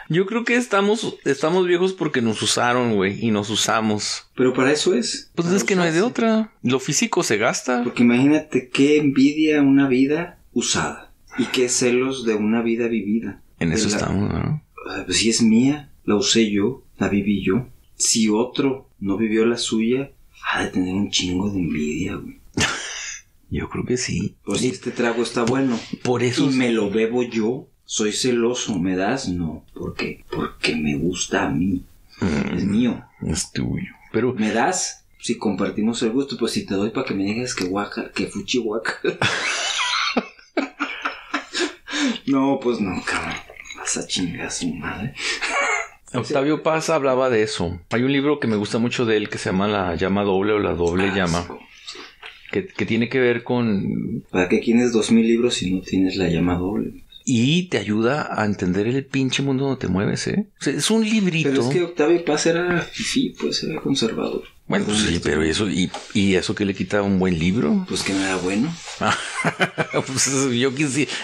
Yo creo que estamos, estamos viejos porque nos usaron, güey, y nos usamos. Pero para eso es. Pues para es que no hay de otra. Lo físico se gasta. Porque imagínate qué envidia una vida usada y qué celos de una vida vivida. En eso la- estamos, ¿no? Ah, pues si es mía, la usé yo, la viví yo. Si otro no vivió la suya, ha de tener un chingo de envidia, güey. Yo creo que sí. O si este trago está bueno Por eso... y me lo bebo yo, soy celoso, ¿me das? No. ¿Por qué? Porque me gusta a mí. Es Mm, mío. es tuyo. Pero... ¿Me das? Si compartimos el gusto, pues si te doy para que me digas que guaca, que fuchi guaca. no, pues no, cabrón. Vas a chingar a su madre. Octavio Paz hablaba de eso. Hay un libro que me gusta mucho de él que se llama La llama doble o la doble Ah, llama. sí. Que, que tiene que ver con... ¿Para qué tienes dos mil libros si no tienes la llama doble? Y te ayuda a entender el pinche mundo donde te mueves, ¿eh? O sea, es un librito. Pero es que Octavio Paz era fifí, pues era conservador. Bueno, pues sí, pero eso, y, y eso que le quita un buen libro. Pues que no era bueno. pues yo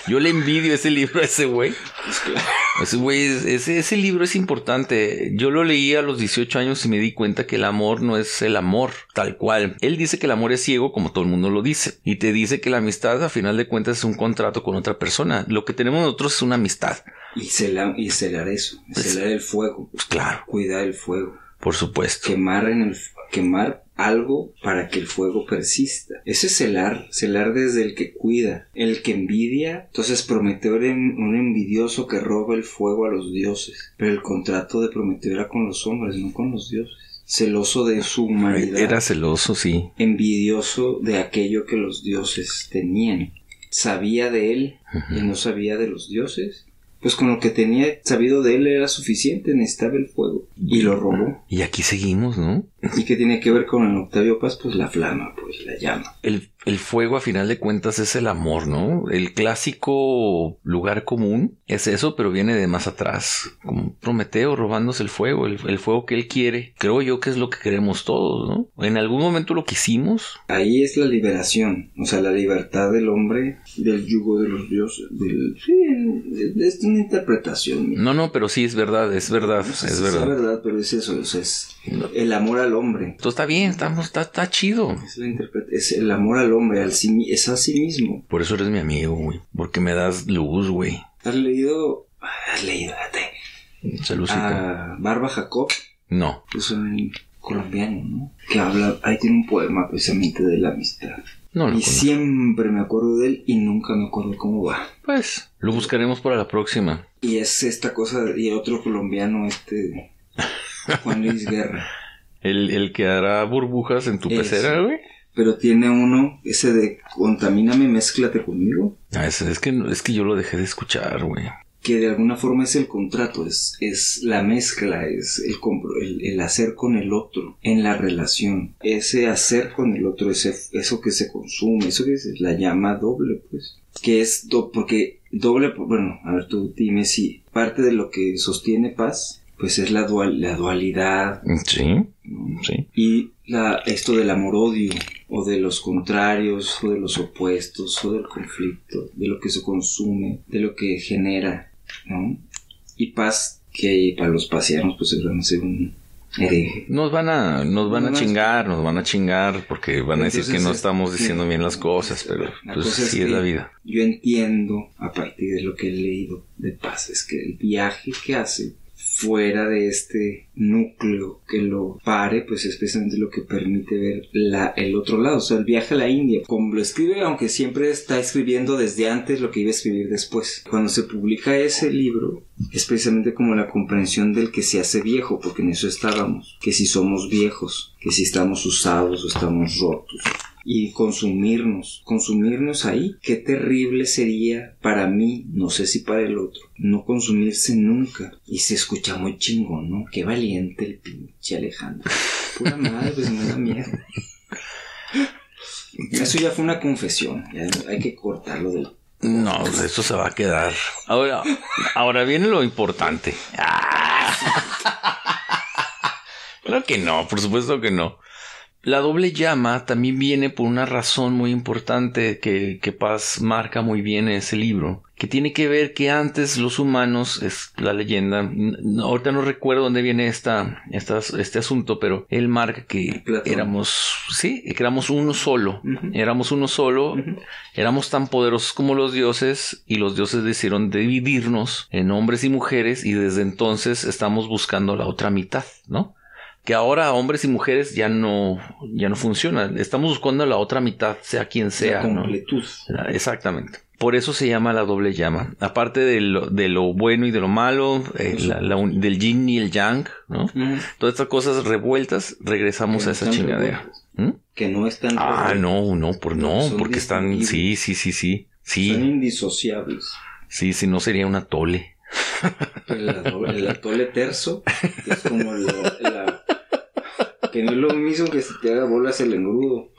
yo le envidio ese libro a ese güey. Pues claro. Ese güey, es- ese, ese libro es importante. Yo lo leí a los 18 años y me di cuenta que el amor no es el amor, tal cual. Él dice que el amor es ciego, como todo el mundo lo dice. Y te dice que la amistad, a final de cuentas, es un contrato con otra persona. Lo que tenemos nosotros es una amistad. Y, celar, y celar eso, celar el fuego, Pues claro, cuidar el fuego, por supuesto. quemar en el quemar algo para que el fuego persista. Ese es celar, celar desde el que cuida, el que envidia. Entonces Prometeo era un envidioso que roba el fuego a los dioses, pero el contrato de Prometeo era con los hombres, no con los dioses. Celoso de su humanidad. Era celoso, sí. envidioso de aquello que los dioses tenían. Sabía de él y no sabía de los dioses. Pues con lo que tenía sabido de él era suficiente, necesitaba el fuego. Y lo robó. Y aquí seguimos, ¿no? ¿Y qué tiene que ver con el Octavio Paz? Pues la flama, pues la llama. El, el fuego, a final de cuentas, es el amor, ¿no? El clásico lugar común es eso, pero viene de más atrás. Como Prometeo robándose el fuego, el, el fuego que él quiere. Creo yo que es lo que queremos todos, ¿no? En algún momento lo quisimos. Ahí es la liberación, o sea, la libertad del hombre del yugo de los dioses. Del... Sí, es una interpretación. mía. No, no, pero sí, es verdad, es verdad, No sé es si sea verdad. verdad, pero es eso, o sea, es el amor al hombre. Entonces está bien, estamos, está, está chido. Es, la es el amor al hombre, al sí es a sí mismo. Por eso eres mi amigo, güey. Porque me das luz, güey. ¿Has leído? Has leído, fíjate, Salucita. a Barba Jacob, No. es un colombiano, ¿no? Que habla, ahí tiene un poema precisamente de la amistad. No lo y conozco. siempre me acuerdo de él y nunca me acuerdo cómo va. Pues lo buscaremos para la próxima. Y es esta cosa, y otro colombiano, este, Juan Luis Guerra. El, el que hará burbujas en tu Ese. pecera, güey. Pero tiene uno, ese de contamíname, mézclate conmigo. Ah, es, es que, es que yo lo dejé de escuchar, güey. que de alguna forma es el contrato, es, es la mezcla, es el, el, hacer con el otro en la relación, ese hacer con el otro, ese, eso que se consume, eso que es la llama doble, pues, que es porque doble, bueno, a ver tú dime si parte de lo que sostiene paz, pues es la, dual, la dualidad. Sí, sí. Y la, esto del amor-odio, o de los contrarios, o de los opuestos, o del conflicto, de lo que se consume, de lo que genera ¿no? Y paz, que para los pasianos pues seguramente un hereje. Nos van a, nos van a chingar, nos van a chingar porque van a decir que no estamos diciendo bien las cosas, pero pues sí es, la vida. Yo entiendo a partir de lo que he leído de paz, es que el viaje que hace fuera de este núcleo que lo pare, pues es precisamente lo que permite ver la, el otro lado, o sea, el viaje a la India, como lo escribe, aunque siempre está escribiendo desde antes lo que iba a escribir después. Cuando se publica ese libro, es precisamente como la comprensión del que se hace viejo, porque en eso estábamos, que si somos viejos, que si estamos usados o estamos rotos y consumirnos, consumirnos ahí, qué terrible sería para mí, no sé si para el otro, no consumirse nunca. Y se escucha muy chingón, ¿no? Qué valiente el pinche Alejandro. Pura madre, pues me da miedo. Eso ya fue una confesión, hay que cortarlo del no, eso se va a quedar. Ahora, ahora viene lo importante. Ah. Claro que no, por supuesto que no. La doble llama también viene por una razón muy importante que, que, Paz marca muy bien en ese libro, que tiene que ver que antes los humanos, es la leyenda, ahorita no recuerdo dónde viene esta, este asunto, pero él marca que éramos, sí, que éramos uno solo, éramos uno solo, éramos tan poderosos como los dioses y los dioses decidieron dividirnos en hombres y mujeres y desde entonces estamos buscando la otra mitad, ¿no? Que ahora hombres y mujeres ya no, ya no funcionan. Estamos buscando la otra mitad, sea quien sea. La completud. Exactamente. Por eso se llama la doble llama. Aparte de lo, de lo bueno y de lo malo, eh, del yin y el yang, ¿no? Todas estas cosas revueltas, regresamos a esa chingadera. ¿Mm? Que no están. Ah, no, no, por no, porque están. Sí, sí, sí, sí. sí. Son indisociables. Sí, si no sería una tole. El, el atole terzo, que es como la, que no es lo mismo que si te haga bolas el engrudo.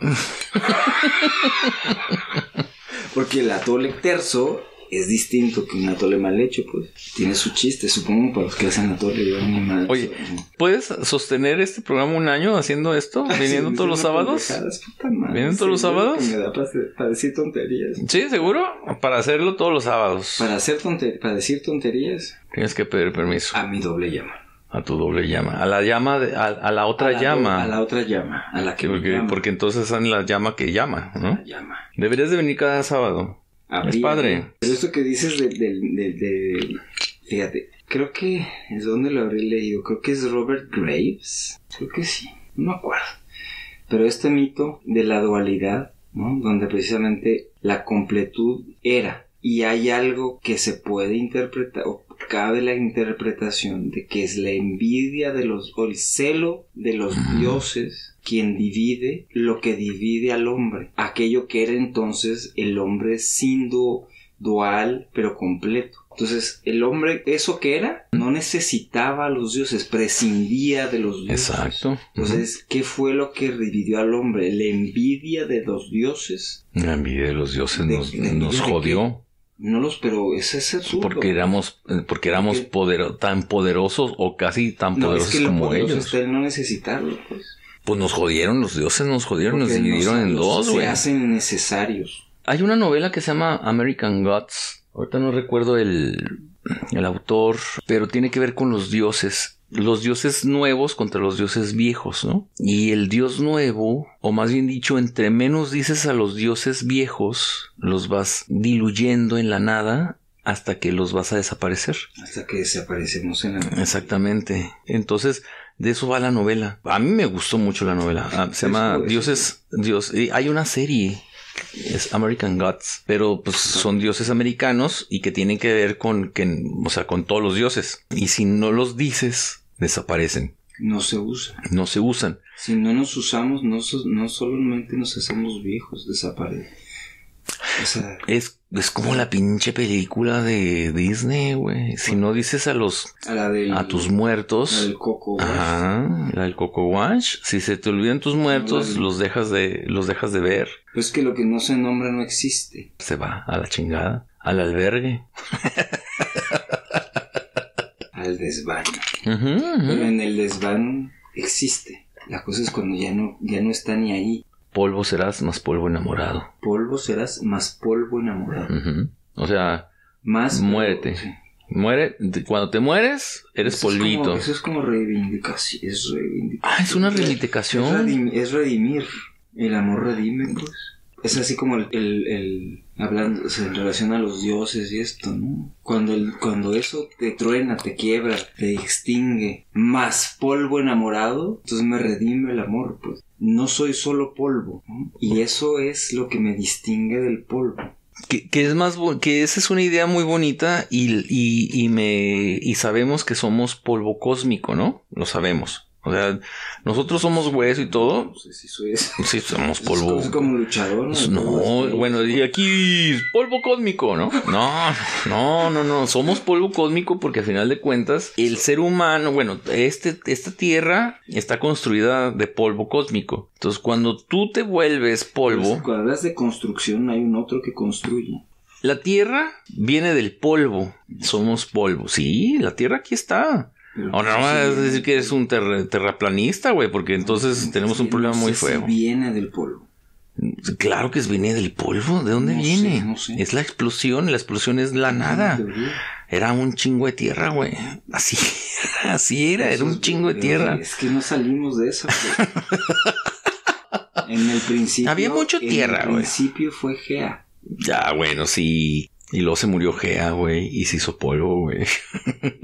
Porque el atole terzo es distinto que un atole mal hecho, pues. Tiene su chiste, supongo, para los que hacen atole. Yo mal Oye, ¿puedes sostener este programa un año haciendo esto? ¿Viniendo todos los sábados? ¿Viniendo todos los sábados? Me da para, decir tonterías. ¿Sí, seguro? Para hacerlo todos los sábados. Para, hacer para decir tonterías. Tienes que pedir permiso. A mi doble llama. A tu doble llama. A la llama, de, a, la otra llama. a la otra llama. A la que porque, porque entonces es la llama que llama, ¿no? La llama. Deberías de venir cada sábado. es padre. Pero esto que dices de, de, Fíjate, creo que... ¿Es donde lo habré leído? Creo que es Robert Graves. Creo que sí. No me acuerdo. Pero este mito de la dualidad, ¿no? Donde precisamente la completud era y hay algo que se puede interpretar o cabe la interpretación de que es la envidia de los o el celo de los dioses quien divide lo que divide al hombre aquello que era entonces el hombre sin dual pero completo entonces, el hombre, eso que era, no necesitaba a los dioses, prescindía de los dioses. Exacto. Entonces, ¿qué fue lo que dividió al hombre? La envidia de los dioses. La envidia de los dioses nos, jodió. No los, pero ese es absurdo. Porque éramos, eh, porque éramos tan poderosos o casi tan poderosos como ellos. no necesitarlo, pues. Pues nos jodieron, los dioses nos jodieron, nos dividieron en dos, Se hacen necesarios. Hay una novela que se llama American Gods. Ahorita no recuerdo el, el autor, pero tiene que ver con los dioses los dioses nuevos contra los dioses viejos, ¿no? Y el dios nuevo, o más bien dicho, entre menos dices a los dioses viejos, los vas diluyendo en la nada hasta que los vas a desaparecer. Hasta que desaparecemos en la Exactamente. Entonces, de eso va la novela. A mí me gustó mucho la novela. Ah, se llama Dioses, Dios. Y hay una serie es American Gods, pero pues son dioses americanos y que tienen que ver con que, o sea, con todos los dioses. Y si no los dices, desaparecen. No se usan. No se usan. Si no nos usamos, no, no solamente nos hacemos viejos, desaparecen. es Es como la pinche película de Disney, güey. Si no dices a los... A la del... A tus muertos. La del Coco Wash. Ajá, la del Coco Wash. Si se te olvidan tus muertos, los dejas de, los dejas de ver. Pues que lo que no se nombra no existe. Se va a la chingada. Al albergue. Desván. Pero en el desván existe. La cosa es cuando ya no, ya no está ni ahí. Polvo serás más polvo enamorado. Polvo serás más polvo enamorado. O sea, más muérete. Muere, cuando te mueres, eres polvito. eso es como reivindicación. Es reivindicación. Ah, es una reivindicación. Es, redimir. El amor redime, pues. Es así como el, el, hablando, en relación a los dioses y esto, ¿no? Cuando, el, cuando eso te truena, te quiebra, te extingue, más polvo enamorado, entonces me redime el amor, pues. No soy solo polvo, Y eso es lo que me distingue del polvo. Que, que, es más que esa es una idea muy bonita y, y, y me y sabemos que somos polvo cósmico, ¿no? Lo sabemos. O sea, nosotros somos hueso y todo. No sé si soy eso. Sí, somos polvo. Es como luchador, ¿no? No, bueno, y aquí polvo cósmico, ¿no? No, no, no, no. Somos polvo cósmico porque al final de cuentas, el ser humano, bueno, este, esta tierra está construida de polvo cósmico. Entonces, cuando tú te vuelves polvo. Pues, cuando hablas de construcción, hay un otro que construye. La tierra viene del polvo. Somos polvo. Sí, la tierra aquí está. Ahora no vas a decir que eres un terraplanista, güey, porque entonces tenemos un problema muy feo. viene del polvo. Claro que viene del polvo. ¿De dónde viene? Es la explosión. La explosión es la nada. Era un chingo de tierra, güey. Así, así era. Era un chingo de tierra. Es que no salimos de eso. en el principio. Había mucho tierra, güey. En el principio fue Gea. Ya, bueno, sí. Y luego se murió Gea, güey, y se hizo polvo, güey.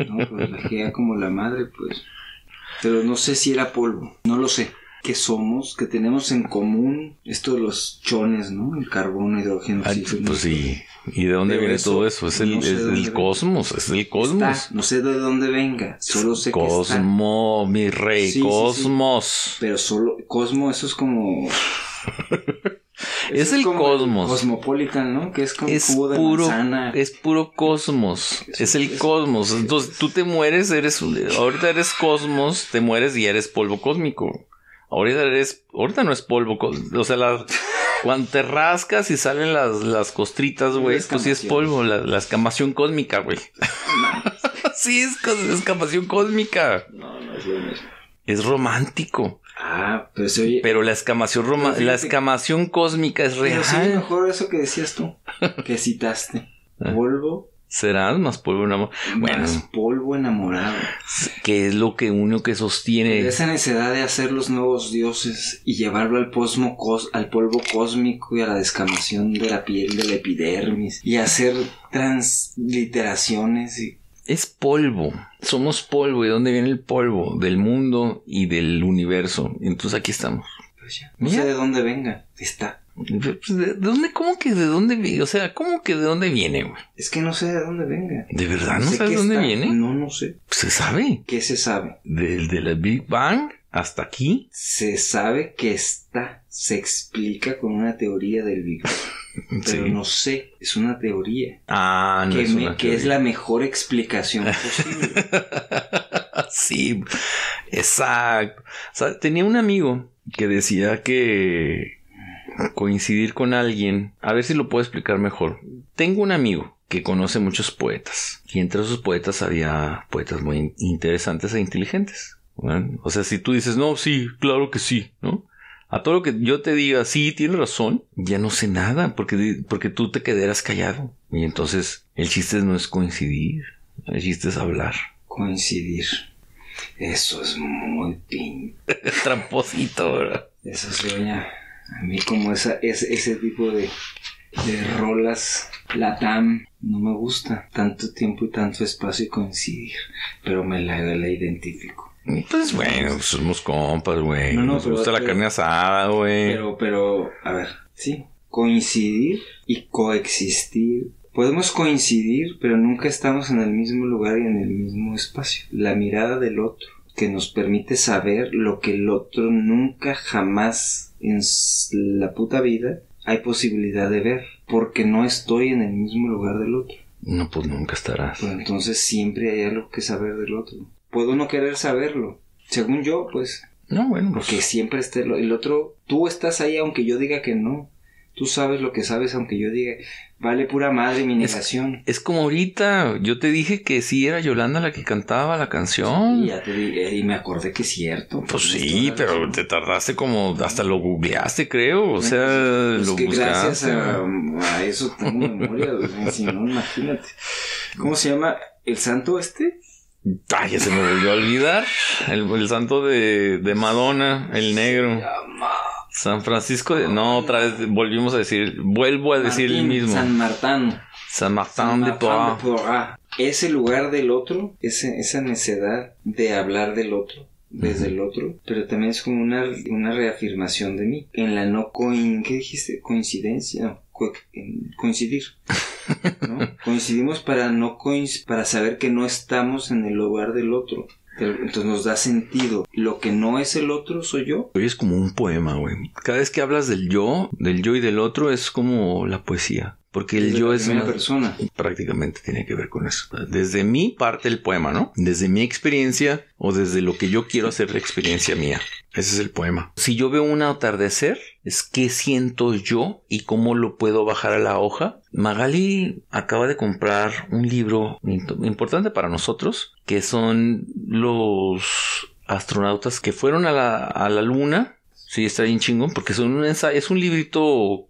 No, pues la Gea como la madre, pues. Pero no sé si era polvo, no lo sé. ¿Qué somos? ¿Qué tenemos en común? Esto de los chones, ¿no? El carbono, hidrógeno. Ay, pues sí. ¿Y de dónde viene todo eso? Es el, cosmos, es el cosmos. no sé de dónde venga, solo sé que Cosmo, mi rey, cosmos. Pero solo, cosmo, eso es como... es, el cosmos. Cosmopolitan, ¿no? Que es como es puro, Es puro cosmos. Es, el cosmos. Entonces tú te mueres, eres. Ahorita eres cosmos, te mueres y eres polvo cósmico. Ahorita eres. Ahorita no es polvo cósmico. O sea, la, cuando te rascas y salen las, las costritas, güey, pues sí es polvo. La, escamación cósmica, güey. sí, es, escamación cósmica. No, no es lo mismo. Es romántico. Ah, pero se oye. Pero la escamación roma, la escamación cósmica es real. Pero mejor eso que decías tú, que citaste. Ah. Polvo. Serás más polvo enamorado. Bueno, más polvo enamorado. Que es lo que uno que sostiene. Esa necesidad de hacer los nuevos dioses y llevarlo al posmo al polvo cósmico y a la descamación de la piel de la epidermis y hacer transliteraciones y es polvo. Somos polvo. ¿Y dónde viene el polvo? Del mundo y del universo. Entonces aquí estamos. Pues no sé de dónde venga. Está. Pues, ¿De dónde? ¿Cómo que de dónde viene? O sea, ¿cómo que de dónde viene, güey? Es que no sé de dónde venga. ¿De verdad no, sabes de dónde viene? No, no sé. ¿Se sabe? ¿Qué se sabe? Del la Big Bang hasta aquí. Se sabe que está. Se explica con una teoría del Big Bang. Pero no sé, es una teoría. Ah, no que, es una que es la mejor explicación posible. sí, exacto. O sea, tenía un amigo que decía que coincidir con alguien, a ver si lo puedo explicar mejor. Tengo un amigo que conoce muchos poetas y entre esos poetas había poetas muy interesantes e inteligentes. O sea, si tú dices, no, sí, claro que sí, ¿no? A todo lo que yo te diga, sí, tienes razón, ya no sé nada, porque, porque tú te quedarás callado. Y entonces, el chiste no es coincidir, el chiste es hablar. Coincidir. Eso es muy pin. Tramposito, ¿verdad? Eso se oye a mí como esa, ese, ese tipo de, de rolas latam no me gusta tanto tiempo y tanto espacio y coincidir, pero me la, la identifico. Pues bueno, pues somos compas, güey. No, no, Nos gusta la carne asada, güey. Pero, pero, a ver, sí. Coincidir y coexistir. Podemos coincidir, pero nunca estamos en el mismo lugar y en el mismo espacio. La mirada del otro, que nos permite saber lo que el otro nunca jamás en la puta vida hay posibilidad de ver, porque no estoy en el mismo lugar del otro. No, pues nunca estarás. Pues entonces siempre hay algo que saber del otro. Puedo no querer saberlo. Según yo, pues. No, bueno. Pues... Porque siempre esté el otro. Tú estás ahí aunque yo diga que no. Tú sabes lo que sabes aunque yo diga. Vale pura madre mi negación. Es, como ahorita, yo te dije que sí era Yolanda la que cantaba la canción. Y, ya te dije, y me acordé que es cierto. Pues sí, pero te tardaste como, hasta lo googleaste creo, o sea, pues lo que Gracias a, a, eso tengo memoria, si no, imagínate. ¿Cómo se llama el santo este? Ay, ya se me volvió a olvidar. El, el santo de, de Madonna, el negro. San Francisco de... No, otra vez volvimos a decir... Vuelvo a decir el mismo. San Martín. San Martín, de Porras. Ese lugar del otro, ese, esa necedad de hablar del otro, desde el otro, pero también es como una, una reafirmación de mí. En la no coin... ¿Qué dijiste? Coincidencia. coincidir. Coincidimos para no coinc para saber que no estamos en el lugar del otro. Entonces nos da sentido. Lo que no es el otro soy yo. Hoy es como un poema, güey. Cada vez que hablas del yo, del yo y del otro, es como la poesía. Porque el yo es una persona. Prácticamente tiene que ver con eso. Desde mi parte el poema, ¿no? Desde mi experiencia o desde lo que yo quiero hacer la experiencia mía. Ese es el poema. Si yo veo un atardecer, es qué siento yo y cómo lo puedo bajar a la hoja. Magali acaba de comprar un libro importante para nosotros, que son los astronautas que fueron a la, a la luna. Sí, está bien chingón, porque son un ensayo, es un librito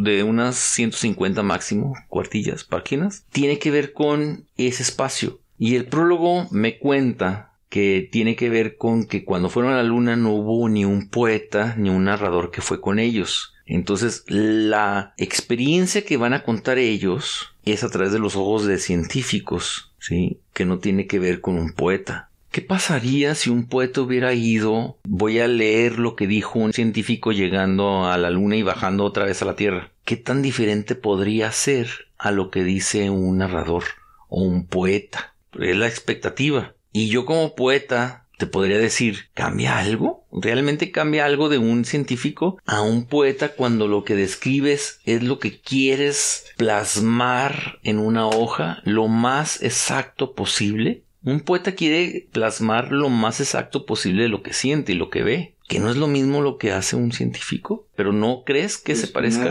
de unas 150 máximo cuartillas, páginas, tiene que ver con ese espacio. Y el prólogo me cuenta que tiene que ver con que cuando fueron a la luna no hubo ni un poeta ni un narrador que fue con ellos. Entonces la experiencia que van a contar ellos es a través de los ojos de científicos, ¿sí? Que no tiene que ver con un poeta. ¿Qué pasaría si un poeta hubiera ido? Voy a leer lo que dijo un científico llegando a la luna y bajando otra vez a la Tierra. ¿Qué tan diferente podría ser a lo que dice un narrador o un poeta? Es la expectativa. Y yo como poeta te podría decir, ¿cambia algo? ¿Realmente cambia algo de un científico a un poeta cuando lo que describes es lo que quieres plasmar en una hoja lo más exacto posible? Un poeta quiere plasmar lo más exacto posible de lo que siente y lo que ve, que no es lo mismo lo que hace un científico, pero no crees que se parezca.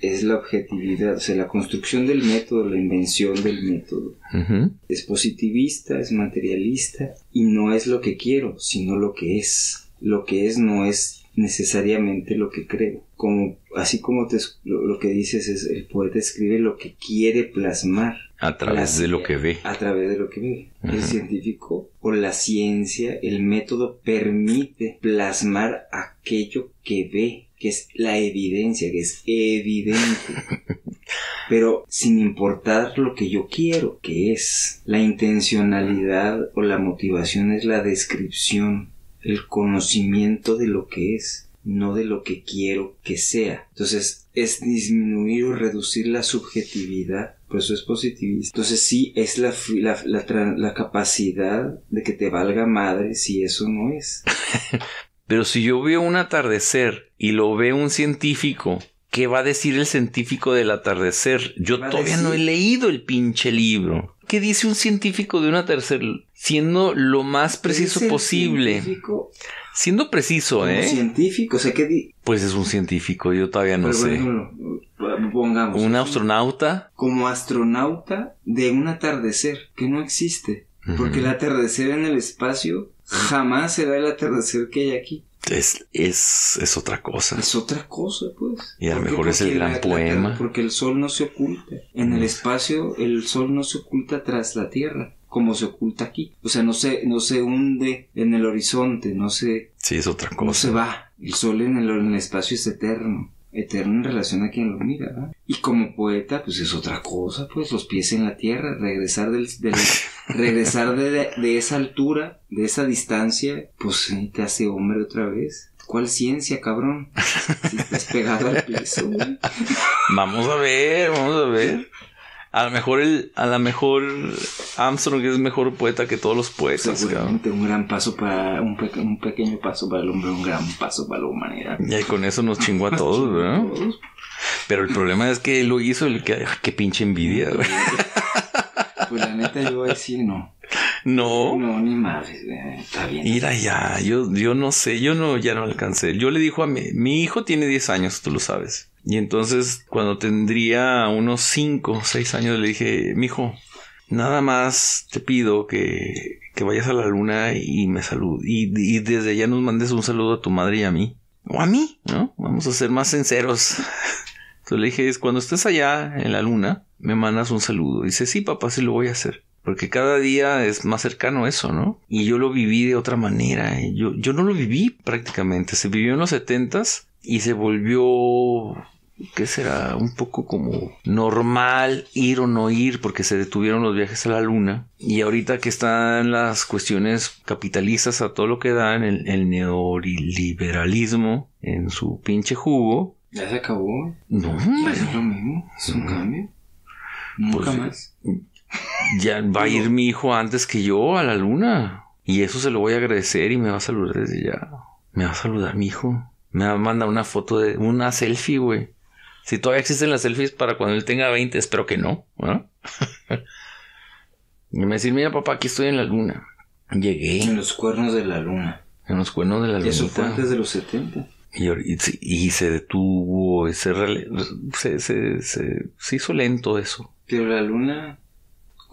es la objetividad, o sea, la construcción del método, la invención del método. Es positivista, es materialista y no es lo que quiero, sino lo que es. Lo que es no es necesariamente lo que creo. Como, así como te, lo, que dices es el poeta escribe lo que quiere plasmar. A través de lo que ve. A través de lo que ve. El científico o la ciencia, el método permite plasmar aquello que ve, que es la evidencia, que es evidente. Pero sin importar lo que yo quiero, que es la intencionalidad o la motivación es la descripción el conocimiento de lo que es, no de lo que quiero que sea. Entonces, es disminuir o reducir la subjetividad, por eso es positivista. Entonces, sí, es la, la, capacidad de que te valga madre si eso no es. Pero si yo veo un atardecer y lo ve un científico, ¿qué va a decir el científico del atardecer? Yo todavía no he leído el pinche libro. ¿Qué dice un científico de una tercera? Siendo lo más preciso posible. Científico? Siendo preciso, ¿eh? científico, o sea, ¿qué Pues es un científico, yo todavía no sé. pongamos. ¿Un astronauta? Como astronauta de un atardecer que no existe. Porque el atardecer en el espacio jamás será el atardecer que hay aquí. Es, es, es otra cosa. Es otra cosa, pues. Y a lo mejor es el gran poema. porque el sol no se oculta. En el espacio, el sol no se oculta tras la tierra, como se oculta aquí. O sea, no se, no se hunde en el horizonte, no se. Sí, es otra cosa. No se va. El sol en el, en el espacio es eterno eterno en relación a quien lo mira. Y como poeta, pues es otra cosa, pues los pies en la tierra, regresar del, regresar de, de, esa altura, de esa distancia, pues te hace hombre otra vez. ¿Cuál ciencia, cabrón? Si estás pegado al piso, Vamos a ver, vamos a ver. A lo mejor el, a lo mejor Armstrong es mejor poeta que todos los poetas. Seguramente un gran paso para un, un, pequeño paso para el hombre, un gran paso para la humanidad. Y con eso nos chingó a todos, ¿verdad? Pero el problema es que lo hizo el que qué pinche envidia, güey. Pues la neta yo voy a decir no. No. No, ni madre, está bien. Mira ya, yo, yo no sé, yo no, ya no alcancé. Yo le dijo a mi, mi hijo tiene 10 años, tú lo sabes. Y entonces, cuando tendría unos 5 o 6 años, le dije, mi hijo, nada más te pido que, que vayas a la luna y me saludes. Y, y desde allá nos mandes un saludo a tu madre y a mí. O a mí, ¿no? Vamos a ser más sinceros. Entonces le dije, cuando estés allá en la luna, me mandas un saludo. dice, sí, papá, sí lo voy a hacer. Porque cada día es más cercano eso, ¿no? Y yo lo viví de otra manera. Yo, yo no lo viví prácticamente. Se vivió en los setentas y se volvió ¿qué será? Un poco como normal ir o no ir porque se detuvieron los viajes a la luna. Y ahorita que están las cuestiones capitalistas a todo lo que dan, el, el neoliberalismo en su pinche jugo. ¿Ya se acabó? No. ¿Ya es lo mismo? ¿Es un cambio? ¿Nunca pues, más? Ya va a ir mi hijo antes que yo a la luna. Y eso se lo voy a agradecer y me va a saludar desde ya. Me va a saludar mi hijo. Me va a mandar una foto de una selfie, güey. Si todavía existen las selfies para cuando él tenga 20, espero que no. y me decir, mira papá, aquí estoy en la luna. Llegué. En los cuernos de la luna. En los cuernos de la luna. Eso fue antes de los 70. Y, se detuvo, se, se, se, se, hizo lento eso. Pero la luna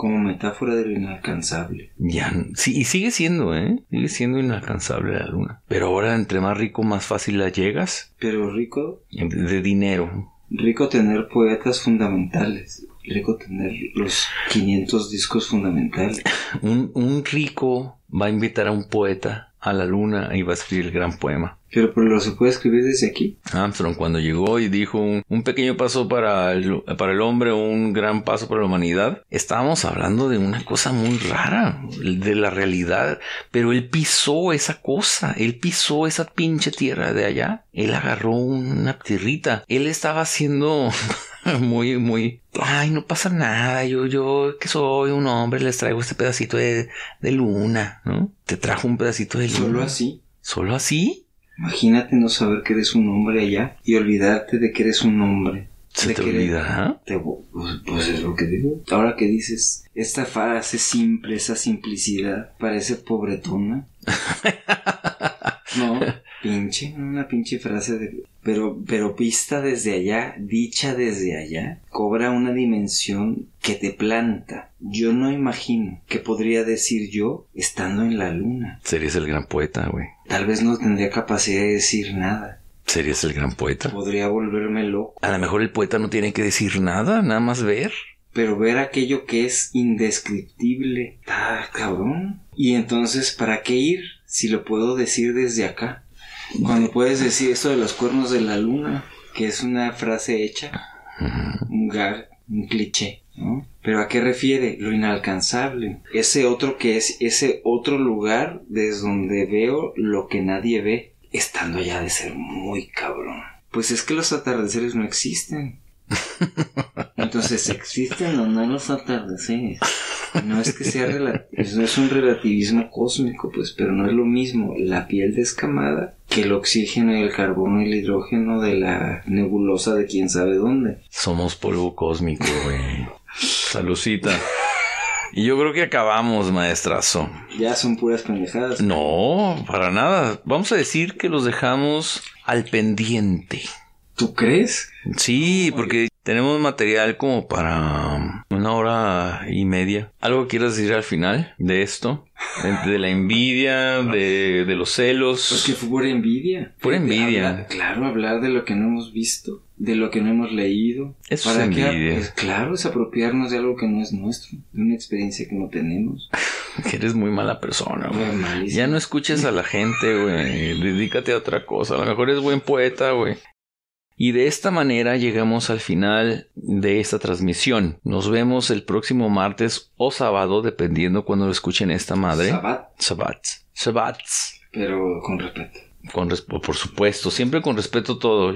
como metáfora de lo inalcanzable. Ya, sí, y sigue siendo, ¿eh? Sigue siendo inalcanzable la luna. Pero ahora entre más rico, más fácil la llegas. Pero rico. De dinero. Rico tener poetas fundamentales. Rico tener los 500 discos fundamentales. un, un rico va a invitar a un poeta a la luna va a escribir el gran poema. Pero, pero lo se puede escribir desde aquí. Armstrong cuando llegó y dijo un, pequeño paso para el, para el hombre, un gran paso para la humanidad, estábamos hablando de una cosa muy rara, de la realidad, pero él pisó esa cosa, él pisó esa pinche tierra de allá, él agarró una tierrita, él estaba haciendo muy, muy, ay, no pasa nada, yo, yo que soy un hombre, les traigo este pedacito de, de luna, ¿no? Te trajo un pedacito de luna. Solo así. ¿Solo así? Imagínate no saber que eres un hombre allá y olvidarte de que eres un hombre. ¿Se te olvida? pues, pues, es lo que digo. Ahora que dices, esta frase simple, esa simplicidad, parece pobretona. no, pinche, una pinche frase de... Pero, pero vista desde allá, dicha desde allá, cobra una dimensión que te planta. Yo no imagino qué podría decir yo estando en la luna. Serías el gran poeta, güey. Tal vez no tendría capacidad de decir nada. Serías el gran poeta. Podría volverme loco. A lo mejor el poeta no tiene que decir nada, nada más ver. Pero ver aquello que es indescriptible. Ah, cabrón. Y entonces, ¿para qué ir si lo puedo decir desde acá? Cuando puedes decir esto de los cuernos de la luna, que es una frase hecha, un gag, un cliché, ¿no? Pero ¿a qué refiere? Lo inalcanzable. Ese otro que es ese otro lugar desde donde veo lo que nadie ve, estando allá de ser muy cabrón. Pues es que los atardeceres no existen. Entonces, ¿existen o no los atardeceres? No es que sea no es un relativismo cósmico, pues, pero no es lo mismo la piel descamada que el oxígeno y el carbono y el hidrógeno de la nebulosa de quién sabe dónde. Somos polvo cósmico, güey. Salucita. Y yo creo que acabamos, maestrazo. Ya son puras pendejadas. No, para nada. Vamos a decir que los dejamos al pendiente. ¿Tú crees? Sí, porque tenemos material como para una hora y media. ¿Algo quieras decir al final de esto? De la envidia, de, los celos. Pues que fue por envidia. Por envidia. claro, hablar de lo que no hemos visto, de lo que no hemos leído. Eso es envidia. Pues, claro, es apropiarnos de algo que no es nuestro, de una experiencia que no tenemos. que eres muy mala persona, güey. Ya no escuches a la gente, güey. Dedícate a otra cosa. A lo mejor eres buen poeta, güey. Y de esta manera llegamos al final de esta transmisión. Nos vemos el próximo martes o sábado, dependiendo cuando lo escuchen esta madre. Sabat. Sabat. Sabat. Pero con respeto. Con por supuesto, siempre con respeto todo.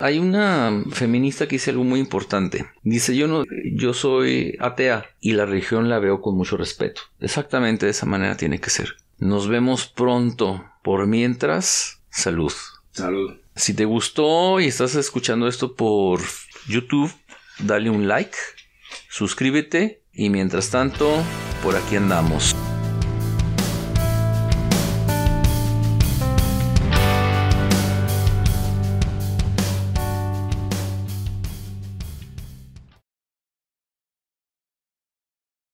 Hay una feminista que dice algo muy importante. Dice, yo no, yo soy atea y la religión la veo con mucho respeto. Exactamente de esa manera tiene que ser. Nos vemos pronto. Por mientras, salud. Salud. Si te gustó y estás escuchando esto por YouTube, dale un like, suscríbete y mientras tanto, por aquí andamos.